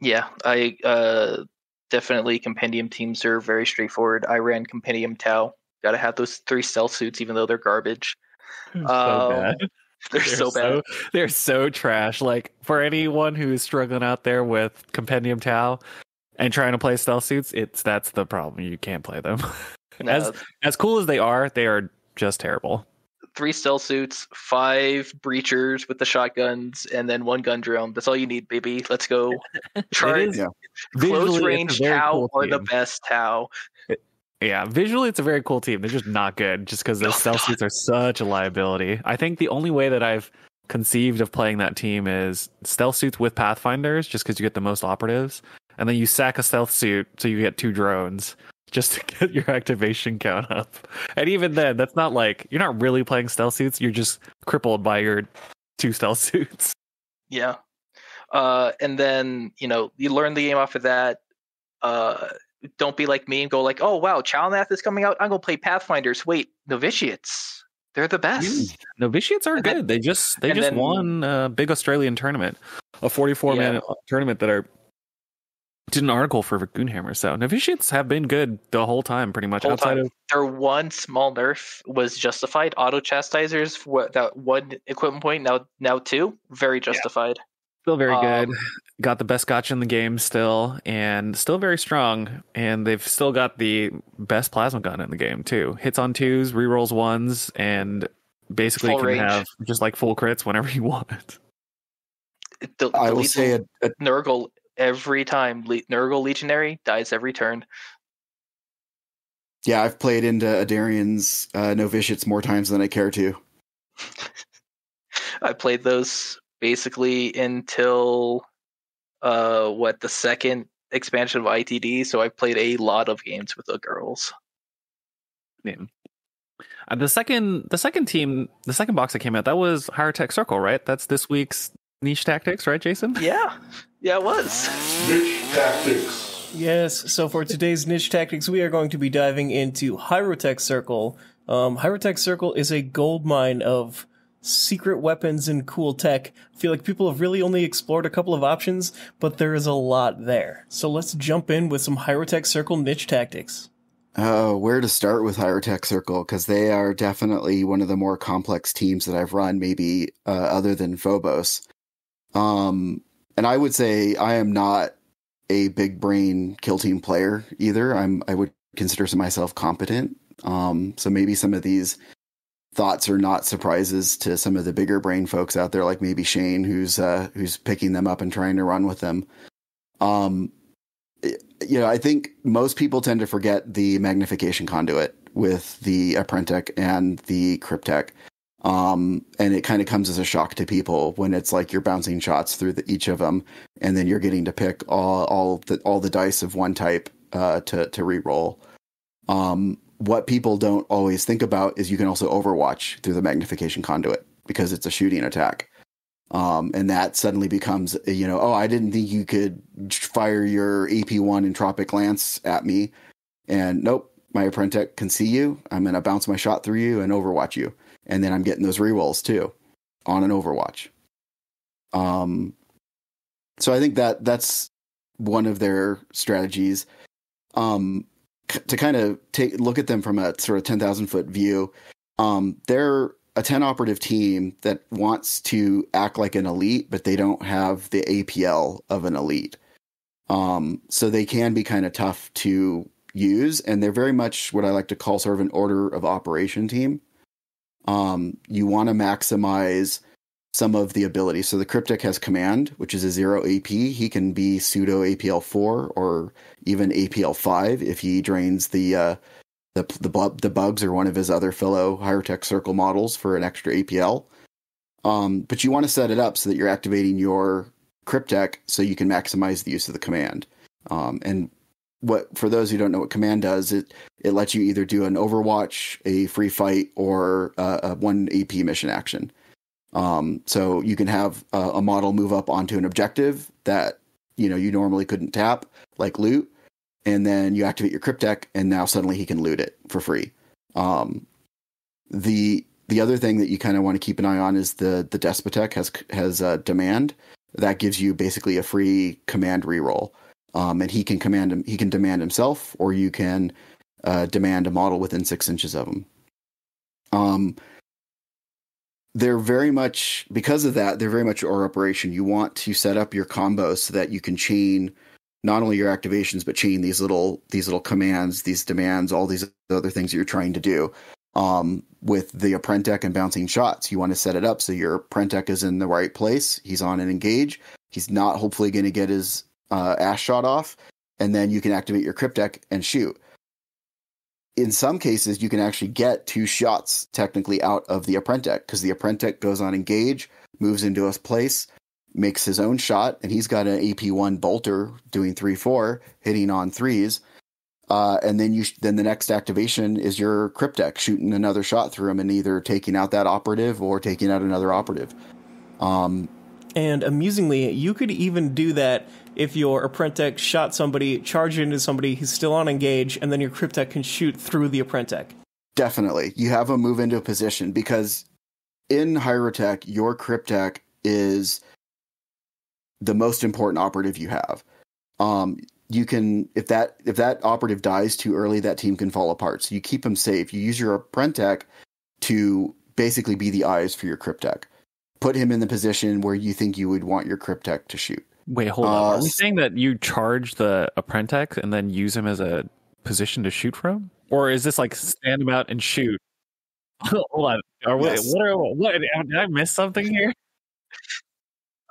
Yeah, I uh, definitely compendium teams are very straightforward. I ran compendium Tau. Got to have those three stealth suits, even though they're garbage. So um, bad. They're, they're so, so bad. They're so trash. Like for anyone who's struggling out there with compendium Tau and trying to play stealth suits, it's that's the problem. You can't play them. No. as as cool as they are, they are just terrible. Three stealth suits, five breachers with the shotguns, and then one gun drill. That's all you need, baby. Let's go. Charge. yeah. Close range Tau cool are the best Tau. Yeah, visually it's a very cool team. They're just not good just because those stealth suits are such a liability. I think the only way that I've conceived of playing that team is stealth suits with pathfinders, just because you get the most operatives, and then you sack a stealth suit so you get two drones just to get your activation count up. And even then, that's not like you're not really playing stealth suits. You're just crippled by your two stealth suits. Yeah. Uh, and then you know you learn the game off of that. Uh, don't be like me and go like, oh wow, Chalnath is coming out. I'm gonna play Pathfinders. Wait, novitiates. They're the best. Mm, novitiates are and good. Then, they just they just then, won a big Australian tournament, a 44 yeah. man tournament that are did an article for Goonhammer. So novitiates have been good the whole time, pretty much. Whole outside time. of Their one small nerf was justified. Auto chastisers for that one equipment point. Now, now two, very justified. Still very good. Um, Got the best gotcha in the game still, and still very strong. And they've still got the best plasma gun in the game too. Hits on twos, rerolls ones, and basically can range. have just like full crits whenever you want. The, I the will say a, a Nurgle every time. Le- Nurgle Legionary dies every turn. Yeah, I've played into Adarian's uh, novitiates more times than I care to. I played those basically until uh what the second expansion of ITD. So I played a lot of games with the girls. Uh, the second, the second team, the second box that came out, that was Hierotek Circle, right? That's this week's niche tactics, right, Jason? Yeah, yeah, it was. Niche Tactics. Yes, so for today's niche tactics, we are going to be diving into Hierotek Circle. Um, Hierotek Circle is a gold mine of secret weapons and cool tech. I feel like people have really only explored a couple of options, but there is a lot there. So let's jump in with some Hierotek Circle niche tactics. Oh, where to start with Hierotek Circle? Because they are definitely one of the more complex teams that I've run, maybe uh, other than Phobos. Um, and I would say I am not a big brain kill team player either. I'm I would consider myself competent. Um, so maybe some of these thoughts are not surprises to some of the bigger brain folks out there, like maybe Shane, who's uh, who's picking them up and trying to run with them. Um, you know, I think most people tend to forget the magnification conduit with the Apprentek and the Cryptek. Um, and it kind of comes as a shock to people when it's like you're bouncing shots through the, each of them, and then you're getting to pick all all the all the dice of one type uh, to to re-roll. Um, what people don't always think about is you can also Overwatch through the magnification conduit because it's a shooting attack. Um, and that suddenly becomes, you know, oh, I didn't think you could fire your AP1 entropic lance at me. And nope, my Apprentek can see you. I'm going to bounce my shot through you and overwatch you. And then I'm getting those rerolls too on an overwatch. Um, so I think that that's one of their strategies. Um, to kind of take look at them from a sort of 10,000 foot view. Um, they're a 10 operative team that wants to act like an elite, but they don't have the APL of an elite. Um, so they can be kind of tough to use, and they're very much what I like to call sort of an order of operation team. Um, you want to maximize some of the abilities. So the Cryptek has command, which is a zero AP. He can be pseudo APL four or even APL five if he drains the uh, the the, the bugs or one of his other fellow Hierotek Circle models for an extra APL. Um, but you want to set it up so that you're activating your Cryptek so you can maximize the use of the command. Um, and what for those who don't know what command does, it it lets you either do an Overwatch, a free fight, or uh, a one AP mission action. Um, so you can have a, a model move up onto an objective that you know you normally couldn't tap, like loot, and then you activate your Cryptek, and now suddenly he can loot it for free. Um, the the other thing that you kind of want to keep an eye on is the the Despotek has has uh, demand that gives you basically a free command reroll, um, and he can command him. He can demand himself, or you can uh, demand a model within six inches of him. Um, they're very much because of that. They're very much your operation. You want to set up your combos so that you can chain not only your activations but chain these little these little commands, these demands, all these other things that you're trying to do. Um, with the Apprentek and bouncing shots, you want to set it up so your Apprentek is in the right place. He's on an engage. He's not hopefully going to get his uh, shot off, and then you can activate your Cryptek and shoot. In some cases, you can actually get two shots technically out of the Apprentek because the Apprentek goes on engage, moves into a place, makes his own shot, and he's got an AP1 bolter doing 3 4, hitting on threes. Uh, and then you sh- then the next activation is your Cryptek shooting another shot through him and either taking out that operative or taking out another operative. Um, And amusingly, you could even do that if your Apprentek shot somebody, charged into somebody who's still on engage, and then your Cryptek can shoot through the Apprentek. Definitely. You have him move into a position because in Hierotek, your Cryptek is the most important operative you have. Um, you can if that if that operative dies too early, that team can fall apart. So you keep him safe. You use your Apprentek to basically be the eyes for your Cryptek. Put him in the position where you think you would want your Cryptek to shoot. Wait, hold on. Uh, Are we saying that you charge the Apprentek and then use him as a position to shoot from? Or is this like stand him out and shoot? hold on. Are we, Yes. what, are, what did I miss something here?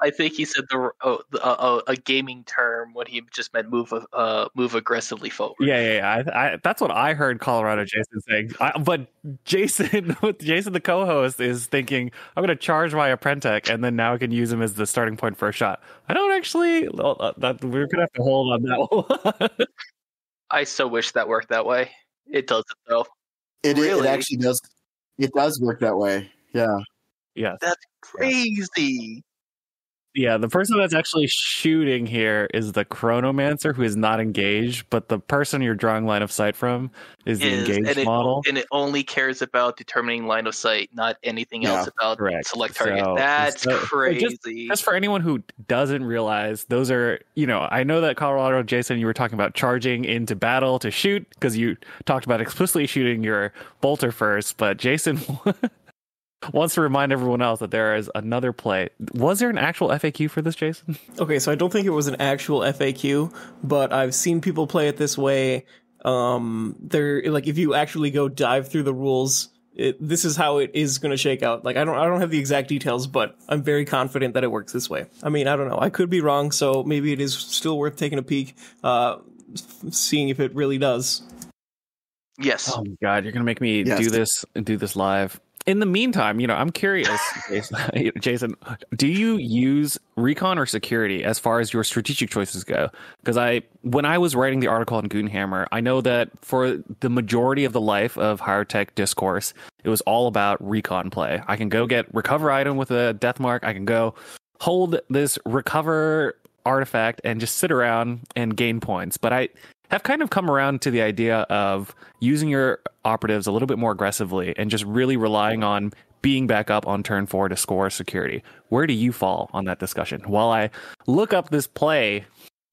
I think he said the oh, the- uh, uh, a gaming term when he just meant move uh move aggressively forward. Yeah, yeah, yeah. I, I, that's what I heard Colorado Jason saying. I, but Jason, Jason, the co-host, is thinking I'm going to charge my Apprentek, and then now I can use him as the starting point for a shot. I don't actually. well, uh, That we're going to have to hold on that one. I so wish that worked that way. It doesn't though. It, it Really? actually does. It does work that way. Yeah. yeah, That's Crazy. Yeah. The person that's actually shooting here is the Chronomancer, who is not engaged, but the person you're drawing line of sight from is the Is- engaged and it, model. and it only cares about determining line of sight, not anything else about correct. select target. So- That's so crazy. just- Just for anyone who doesn't realize, those are, you know, I know that Colorado, Jason, you were talking about charging into battle to shoot because you talked about explicitly shooting your bolter first, but Jason wants to remind everyone else that there is another play. Was there an actual FAQ for this, Jason? Okay, so I don't think it was an actual FAQ, but I've seen people play it this way. Um, they're like if you actually go dive through the rules, it, this is how it is going to shake out. Like I don't, I don't have the exact details, but I'm very confident that it works this way. I mean, I don't know, I could be wrong, so maybe it is still worth taking a peek, uh, seeing if it really does. yes. Oh my god, you're gonna make me Yes. do this and do this live. In the meantime, you know, I'm curious, Jason, Jason, do you use recon or security as far as your strategic choices go? Because I, when I was writing the article on Goonhammer, I know that for the majority of the life of Hierotek discourse, it was all about recon play. I can go get recover item with a death mark. I can go hold this recover artifact and just sit around and gain points. But I have kind of come around to the idea of using your operatives a little bit more aggressively and just really relying on being back up on turn four to score security. Where do you fall on that discussion? While I look up this play,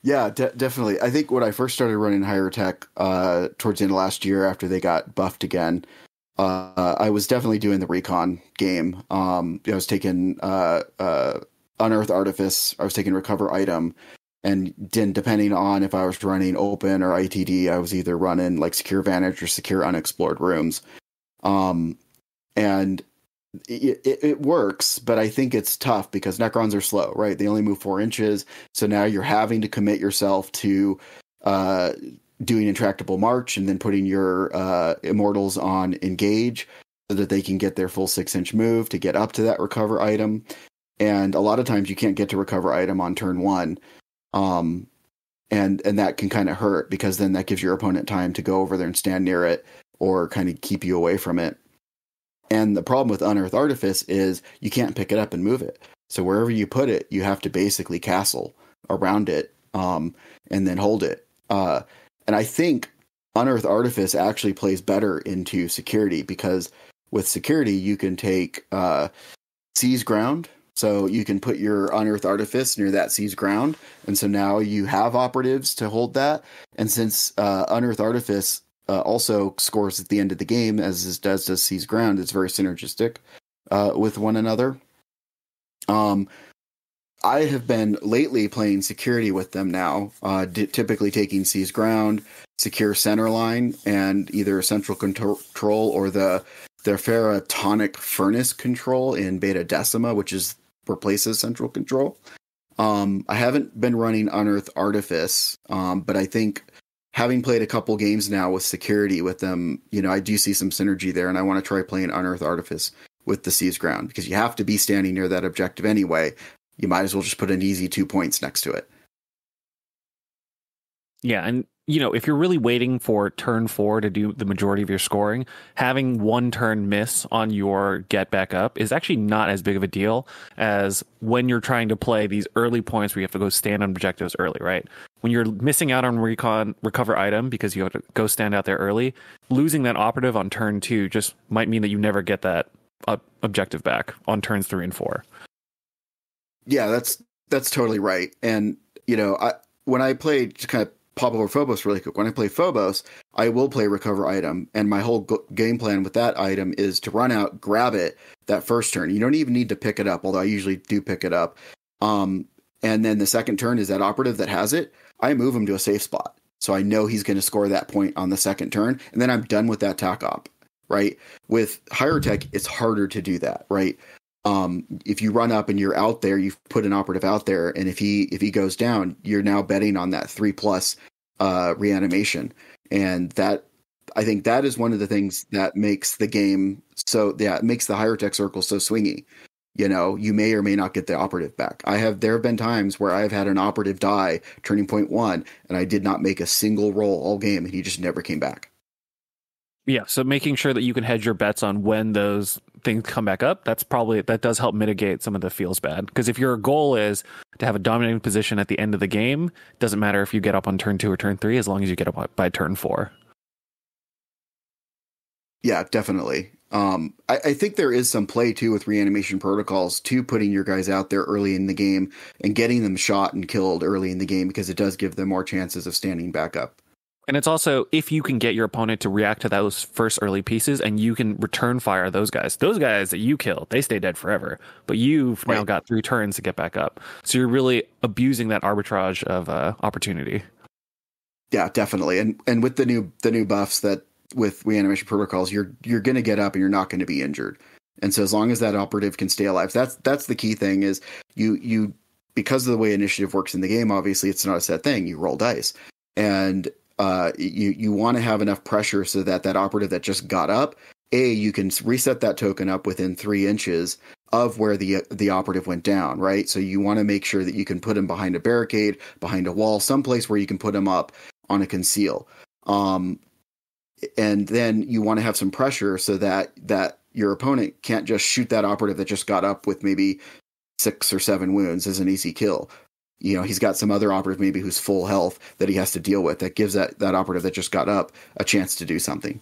Yeah, de- definitely. I think when I first started running Hierotek uh, towards the end of last year after they got buffed again, uh, I was definitely doing the recon game. Um, I was taking uh, uh, unearth artifice. I was taking recover item, and then depending on if I was running open or ITD, I was either running like secure vantage or secure unexplored rooms. Um, and it, it, works, but I think it's tough because Necrons are slow, right? They only move four inches. So now you're having to commit yourself to uh, doing intractable march and then putting your uh, immortals on engage so that they can get their full six inch move to get up to that recover item. And a lot of times you can't get to recover item on turn one. Um, and and that can kind of hurt because then that gives your opponent time to go over there and stand near it or kind of keep you away from it. And the problem with Unearth Artifice is you can't pick it up and move it. So wherever you put it, you have to basically castle around it um, and then hold it. Uh, and I think Unearth Artifice actually plays better into security because with security you can take uh, seize ground. So you can put your Unearth Artifice near that seize ground, and so now you have operatives to hold that. And since uh, Unearth Artifice uh, also scores at the end of the game, as is, does does seize ground, it's very synergistic uh, with one another. Um, I have been lately playing security with them now, uh, d- typically taking seize ground, secure center line, and either central control or the the ferratonic furnace control in Beta Decima, which is replaces central control. Um, I haven't been running Unearth Artifice, um, but I think having played a couple games now with security with them, you know, I do see some synergy there, and I want to try playing Unearth Artifice with the Seize Ground because you have to be standing near that objective anyway. You might as well just put an easy two points next to it. Yeah, and you know, if you're really waiting for turn four to do the majority of your scoring, having one turn miss on your get back up is actually not as big of a deal as when you're trying to play these early points where you have to go stand on objectives early, right? When you're missing out on recon recover item because you have to go stand out there early, losing that operative on turn two just might mean that you never get that objective back on turns three and four. Yeah, that's that's totally right. And you know, I when I played, just kind of pop over Phobos really quick. When I play Phobos, I will play recover item, and my whole game plan with that item is to run out, grab it that first turn. You don't even need to pick it up, although I usually do pick it up. Um, and then the second turn is that operative that has it. I move him to a safe spot, so I know he's going to score that point on the second turn, and then I'm done with that tac op. Right with Hierotek, it's harder to do that. Right um, if you run up and you're out there, you've put an operative out there, and if he if he goes down, you're now betting on that three plus uh, reanimation, and that I think that is one of the things that makes the game so yeah it makes the Hierotek Circle so swingy. You know, you may or may not get the operative back. I have there have been times where I've had an operative die turning point one, and I did not make a single roll all game, and he just never came back. Yeah, so making sure that you can hedge your bets on when those things come back up, that's probably that does help mitigate some of the feels bad. Because if your goal is to have a dominating position at the end of the game, doesn't matter if you get up on turn two or turn three, as long as you get up by turn four. Yeah, definitely. Um, I, I, think there is some play too with reanimation protocols to putting your guys out there early in the game and getting them shot and killed early in the game because it does give them more chances of standing back up. And it's also if you can get your opponent to react to those first early pieces and you can return fire those guys. Those guys that you kill, they stay dead forever. But you've right. now got three turns to get back up. So you're really abusing that arbitrage of uh, opportunity. Yeah, definitely. And and with the new the new buffs that with reanimation protocols, you're you're gonna get up and you're not gonna be injured. And so as long as that operative can stay alive, that's that's the key thing is you you because of the way initiative works in the game, obviously it's not a set thing. You roll dice. And uh, you you want to have enough pressure so that that operative that just got up, a you can reset that token up within three inches of where the the operative went down, right? So you want to make sure that you can put him behind a barricade, behind a wall, someplace where you can put him up on a conceal. Um, and then you want to have some pressure so that that your opponent can't just shoot that operative that just got up with maybe six or seven wounds as an easy kill you know he's got some other operative maybe who's full health that he has to deal with that gives that that operative that just got up a chance to do something.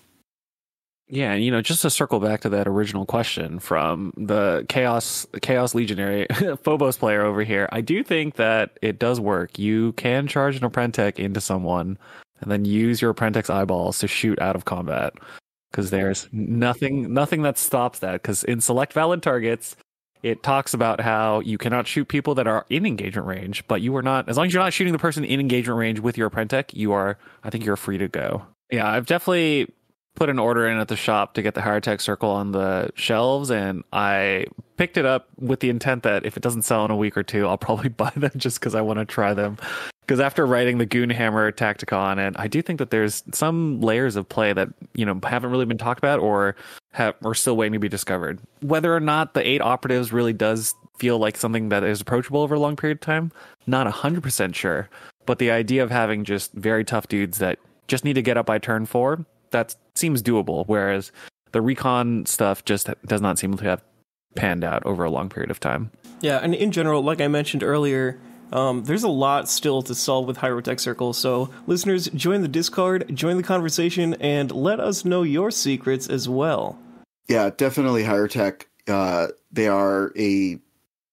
Yeah and you know just to circle back to that original question from the chaos chaos legionary phobos player over here i do think that it does work. You can charge an Apprentek into someone and then use your Apprentek's eyeballs to shoot out of combat because there's nothing nothing that stops that because in select valid targets it talks about how you cannot shoot people that are in engagement range, but you are not, as long as you're not shooting the person in engagement range with your Apprentek, you are, I think you're free to go. Yeah, I've definitely put an order in at the shop to get the Hierotek Circle on the shelves, and I picked it up with the intent that if it doesn't sell in a week or two, I'll probably buy them just because I want to try them. Because after writing the Goonhammer Tactica, it, I do think that there's some layers of play that you know haven't really been talked about or have are still waiting to be discovered. Whether or not the eight operatives really does feel like something that is approachable over a long period of time, not hundred percent sure. But the idea of having just very tough dudes that just need to get up by turn four that seems doable. Whereas the recon stuff just does not seem to have panned out over a long period of time. Yeah, and in general, like I mentioned earlier, um, there's a lot still to solve with Hierotek Circle. So, listeners, join the Discord, join the conversation, and let us know your secrets as well. Yeah, definitely Hierotek. Uh, they are a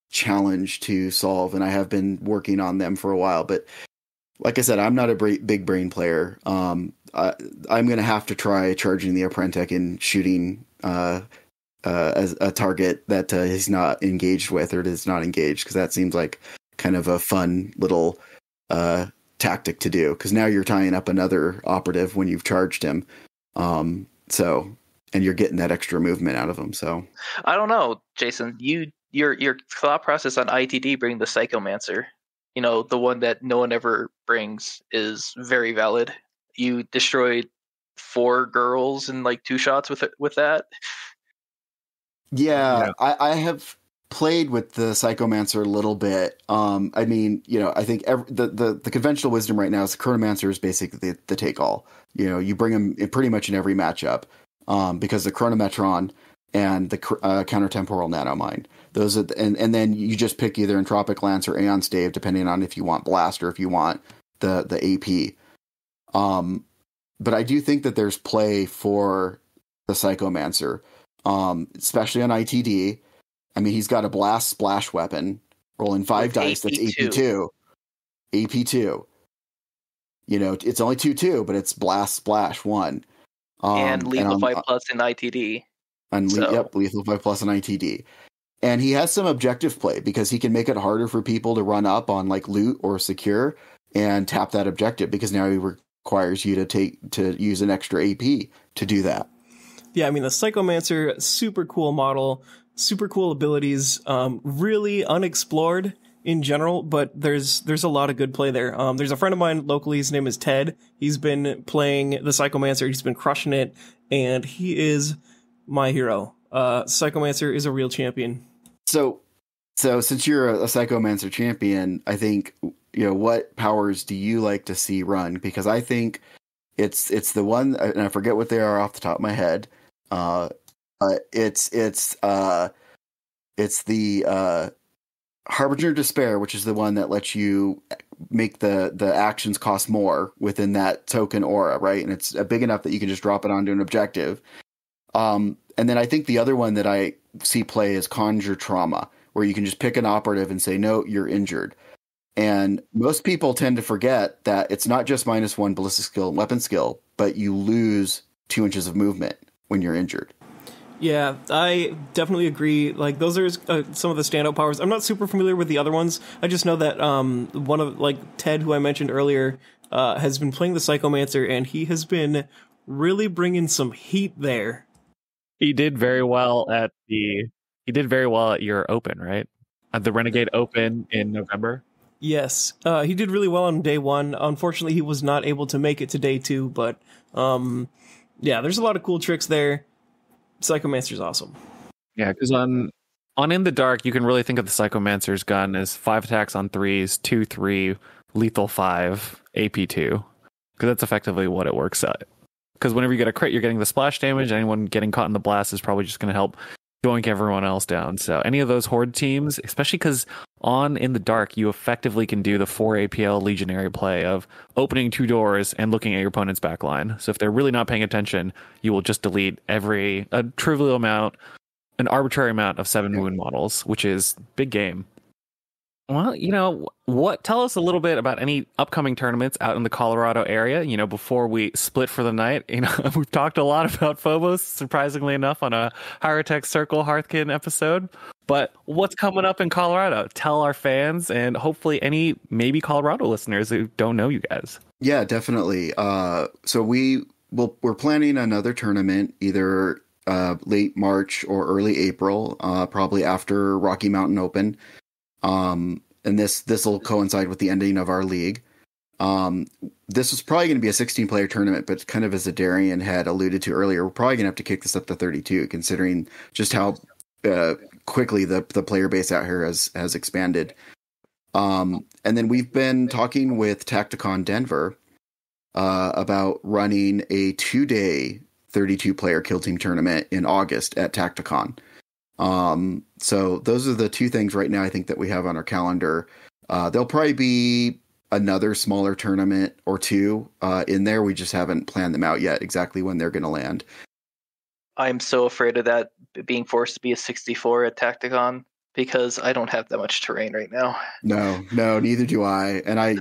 challenge to solve, and I have been working on them for a while. But like I said, I'm not a big brain player. Um, I, am going to have to try charging the Apprentek and shooting uh, uh, as a target that uh, he's not engaged with or is not engaged because that seems like kind of a fun little uh, tactic to do because now you're tying up another operative when you've charged him. Um, so and you're getting that extra movement out of him. So I don't know, Jason. You your your thought process on ITD bringing the Psychomancer you know the one that no one ever brings is very valid you destroyed four girls in like two shots with it with that yeah, yeah. I, I have played with the psychomancer a little bit um i mean you know i think every, the, the the conventional wisdom right now is the chronomancer is basically the, the take all you know you bring him pretty much in every matchup um because the chronometron and the uh, countertemporal nanomine. Those are, and and then you just pick either entropic lance or aeon stave, depending on if you want blast or if you want the the AP. Um, but I do think that there's play for the psychomancer, um, especially on ITD. I mean, he's got a blast splash weapon, rolling five With dice. AP2. That's AP two, AP two. You know, it's only two two, but it's blast splash one. Um, and lethal on- five plus in ITD. le- So- yep, lethal five plus and ITD. And he has some objective play because he can make it harder for people to run up on like loot or secure and tap that objective because now he requires you to take to use an extra AP to do that. Yeah, I mean the Psychomancer, super cool model, super cool abilities, um, really unexplored in general, but there's there's a lot of good play there. Um, there's a friend of mine locally. His name is Ted. He's been playing the Psychomancer. He's been crushing it, and he is my hero. Uh, Psychomancer is a real champion. So, so since you're a, a Psychomancer champion, I think you know what powers do you like to see run? Because I think it's it's the one, and I forget what they are off the top of my head. Uh, uh it's it's uh, it's the uh, Harbinger Despair, which is the one that lets you make the the actions cost more within that token aura, right? And it's uh, big enough that you can just drop it onto an objective. Um, and then I think the other one that I see play is Conjure Trauma, where you can just pick an operative and say, no, you're injured. And most people tend to forget that it's not just minus one ballistic skill and weapon skill, but you lose two inches of movement when you're injured. Yeah, I definitely agree. Like those are uh, some of the standout powers. I'm not super familiar with the other ones. I just know that um, one of like Ted, who I mentioned earlier, uh, has been playing the Psychomancer, and he has been really bringing some heat there. He did very well at the. He did very well at your Open, right? At the Renegade Open in November. Yes, uh, he did really well on day one. Unfortunately, he was not able to make it to day two, but um, yeah, there's a lot of cool tricks there. Psychomancer's awesome. Yeah, because on on In the Dark, you can really think of the Psychomancer's gun as five attacks on threes, two three, lethal five, AP two, because that's effectively what it works at. Because whenever you get a crit, you're getting the splash damage. Anyone getting caught in the blast is probably just going to help doink everyone else down. So any of those horde teams, especially because on In the Dark, you effectively can do the four APL Legionary play of opening two doors and looking at your opponent's back line. So if they're really not paying attention, you will just delete every a trivial amount, an arbitrary amount of seven wound models, which is big game. Well, you know what? Tell us a little bit about any upcoming tournaments out in the Colorado area. You know, before we split for the night. You know, we've talked a lot about Phobos, surprisingly enough, on a Hierotek Circle Hearthkyn episode. But what's coming up in Colorado? Tell our fans and hopefully any maybe Colorado listeners who don't know you guys. Yeah, definitely. Uh, so we will we're planning another tournament either uh, late March or early April, uh, probably after Rocky Mountain Open. Um, and this this will coincide with the ending of our league. Um, this was probably going to be a 16 player tournament, but kind of as Darian had alluded to earlier, we're probably going to have to kick this up to 32, considering just how uh, quickly the the player base out here has has expanded. Um, and then we've been talking with Tacticon Denver uh, about running a two day 32 player kill team tournament in August at Tacticon. Um, so those are the two things right now I think that we have on our calendar. Uh, there'll probably be another smaller tournament or two uh, in there. We just haven't planned them out yet exactly when they're going to land. I'm so afraid of that being forced to be a 64 at Tacticon because I don't have that much terrain right now. No, no, neither do I. And I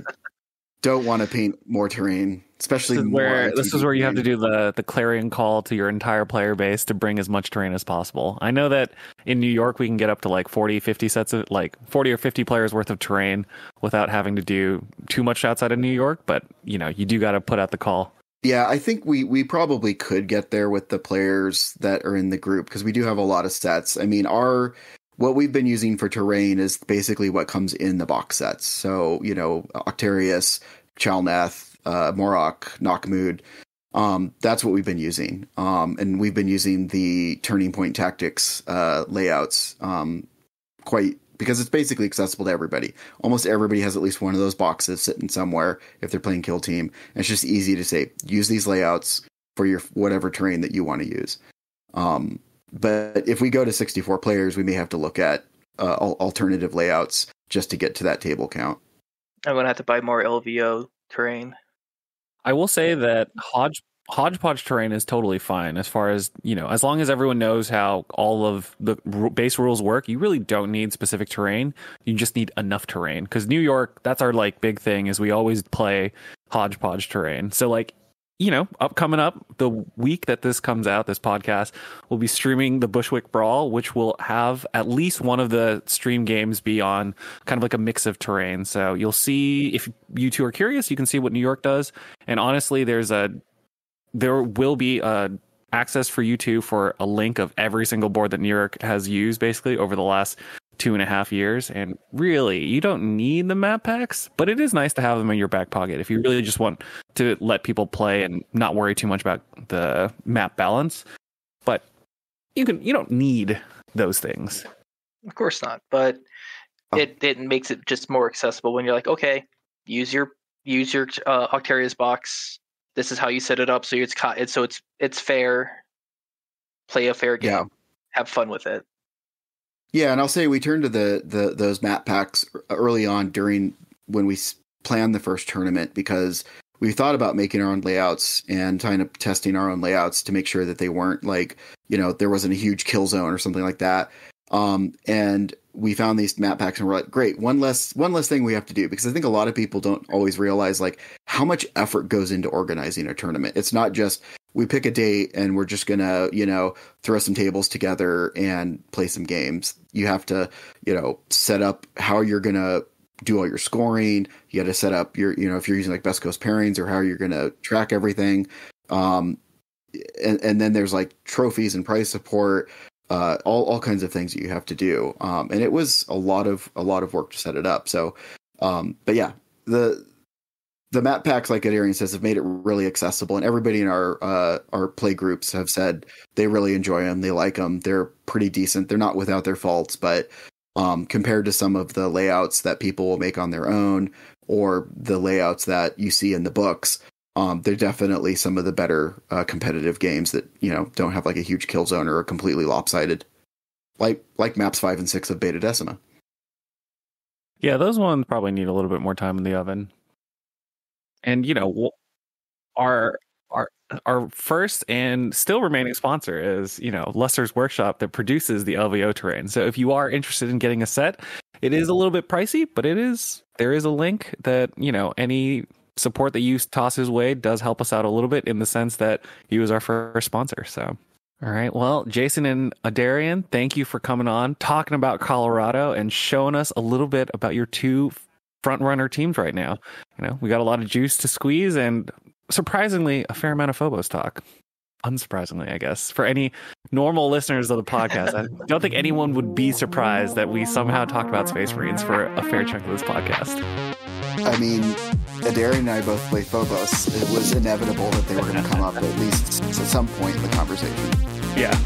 don't want to paint more terrain, especially This is where this is where you have to do the the clarion call to your entire player base to bring as much terrain as possible. I know that in New York we can get up to like 40, 50 sets of like 40 or 50 players worth of terrain without having to do too much outside of New York, but you know, you do got to put out the call. Yeah, I think we we probably could get there with the players that are in the group because we do have a lot of sets. I mean, our what we've been using for terrain is basically what comes in the box sets. So, you know, Octarius, Chalnath, uh, Moroch, Nachmund. Um, that's what we've been using. Um, and we've been using the turning point tactics uh, layouts um, quite because it's basically accessible to everybody. Almost everybody has at least one of those boxes sitting somewhere if they're playing kill team. And it's just easy to say, use these layouts for your whatever terrain that you want to use. Um, but if we go to 64 players, we may have to look at uh, alternative layouts just to get to that table count. I'm gonna have to buy more LVO terrain. I will say that hodge hodgepodge terrain is totally fine as far as you know as long as everyone knows how all of the r- base rules work you really don't need specific terrain you just need enough terrain because new york that's our like big thing is we always play hodgepodge terrain. So like you know, up coming up the week that this comes out, this podcast will be streaming the Bushwick Brawl, which will have at least one of the stream games be on kind of like a mix of terrain. So you'll see if you two are curious, you can see what New York does. And honestly, there's a there will be a access for you two for a link of every single board that New York has used basically over the last two and a half years. And really, you don't need the map packs, but it is nice to have them in your back pocket if you really just want to let people play and not worry too much about the map balance. But you can you don't need those things. Of course not, but Oh. it it makes it just more accessible when you're like, okay, use your use your uh, Octarius box. This is how you set it up, so it's ca- it's so it's it's fair. Play a fair game. Yeah. Have fun with it. Yeah, and I'll say we turned to the the those map packs early on during when we planned the first tournament because we thought about making our own layouts and kind of testing our own layouts to make sure that they weren't like you know there wasn't a huge kill zone or something like that. Um, and we found these map packs and we're like, great, one less one less thing we have to do because I think a lot of people don't always realize like how much effort goes into organizing a tournament. It's not just we pick a date and we're just gonna you know throw some tables together and play some games. You have to, you know, set up how you're gonna do all your scoring. You got to set up your, you know, if you're using like Best Coast pairings or how you're gonna track everything. Um, and, and then there's like trophies and prize support, uh, all all kinds of things that you have to do. Um, and it was a lot of a lot of work to set it up. So, um, but yeah, the the map packs, like Adarian says, have made it really accessible, and everybody in our uh, our play groups have said they really enjoy them. They like them. They're pretty decent. They're not without their faults, but um, compared to some of the layouts that people will make on their own or the layouts that you see in the books, um, they're definitely some of the better uh, competitive games that you know don't have like a huge kill zone or are completely lopsided, like like maps five and six of Beta Decima. Yeah, those ones probably need a little bit more time in the oven. And you know, our our our first and still remaining sponsor is you know Luster's Workshop that produces the LVO terrain. So if you are interested in getting a set, it is a little bit pricey, but it is there is a link that you know any support that you toss his way does help us out a little bit in the sense that he was our first sponsor. So. All right. Well, Jason and Adarian, thank you for coming on, talking about Colorado and showing us a little bit about your two front runner teams right now. You know, we got a lot of juice to squeeze and surprisingly a fair amount of Phobos talk. Unsurprisingly, I guess. For any normal listeners of the podcast, I don't think anyone would be surprised that we somehow talked about Space Marines for a fair chunk of this podcast. I mean, Adarian and I both play Phobos. It was inevitable that they were going to come up at least at some point in the conversation. Yeah.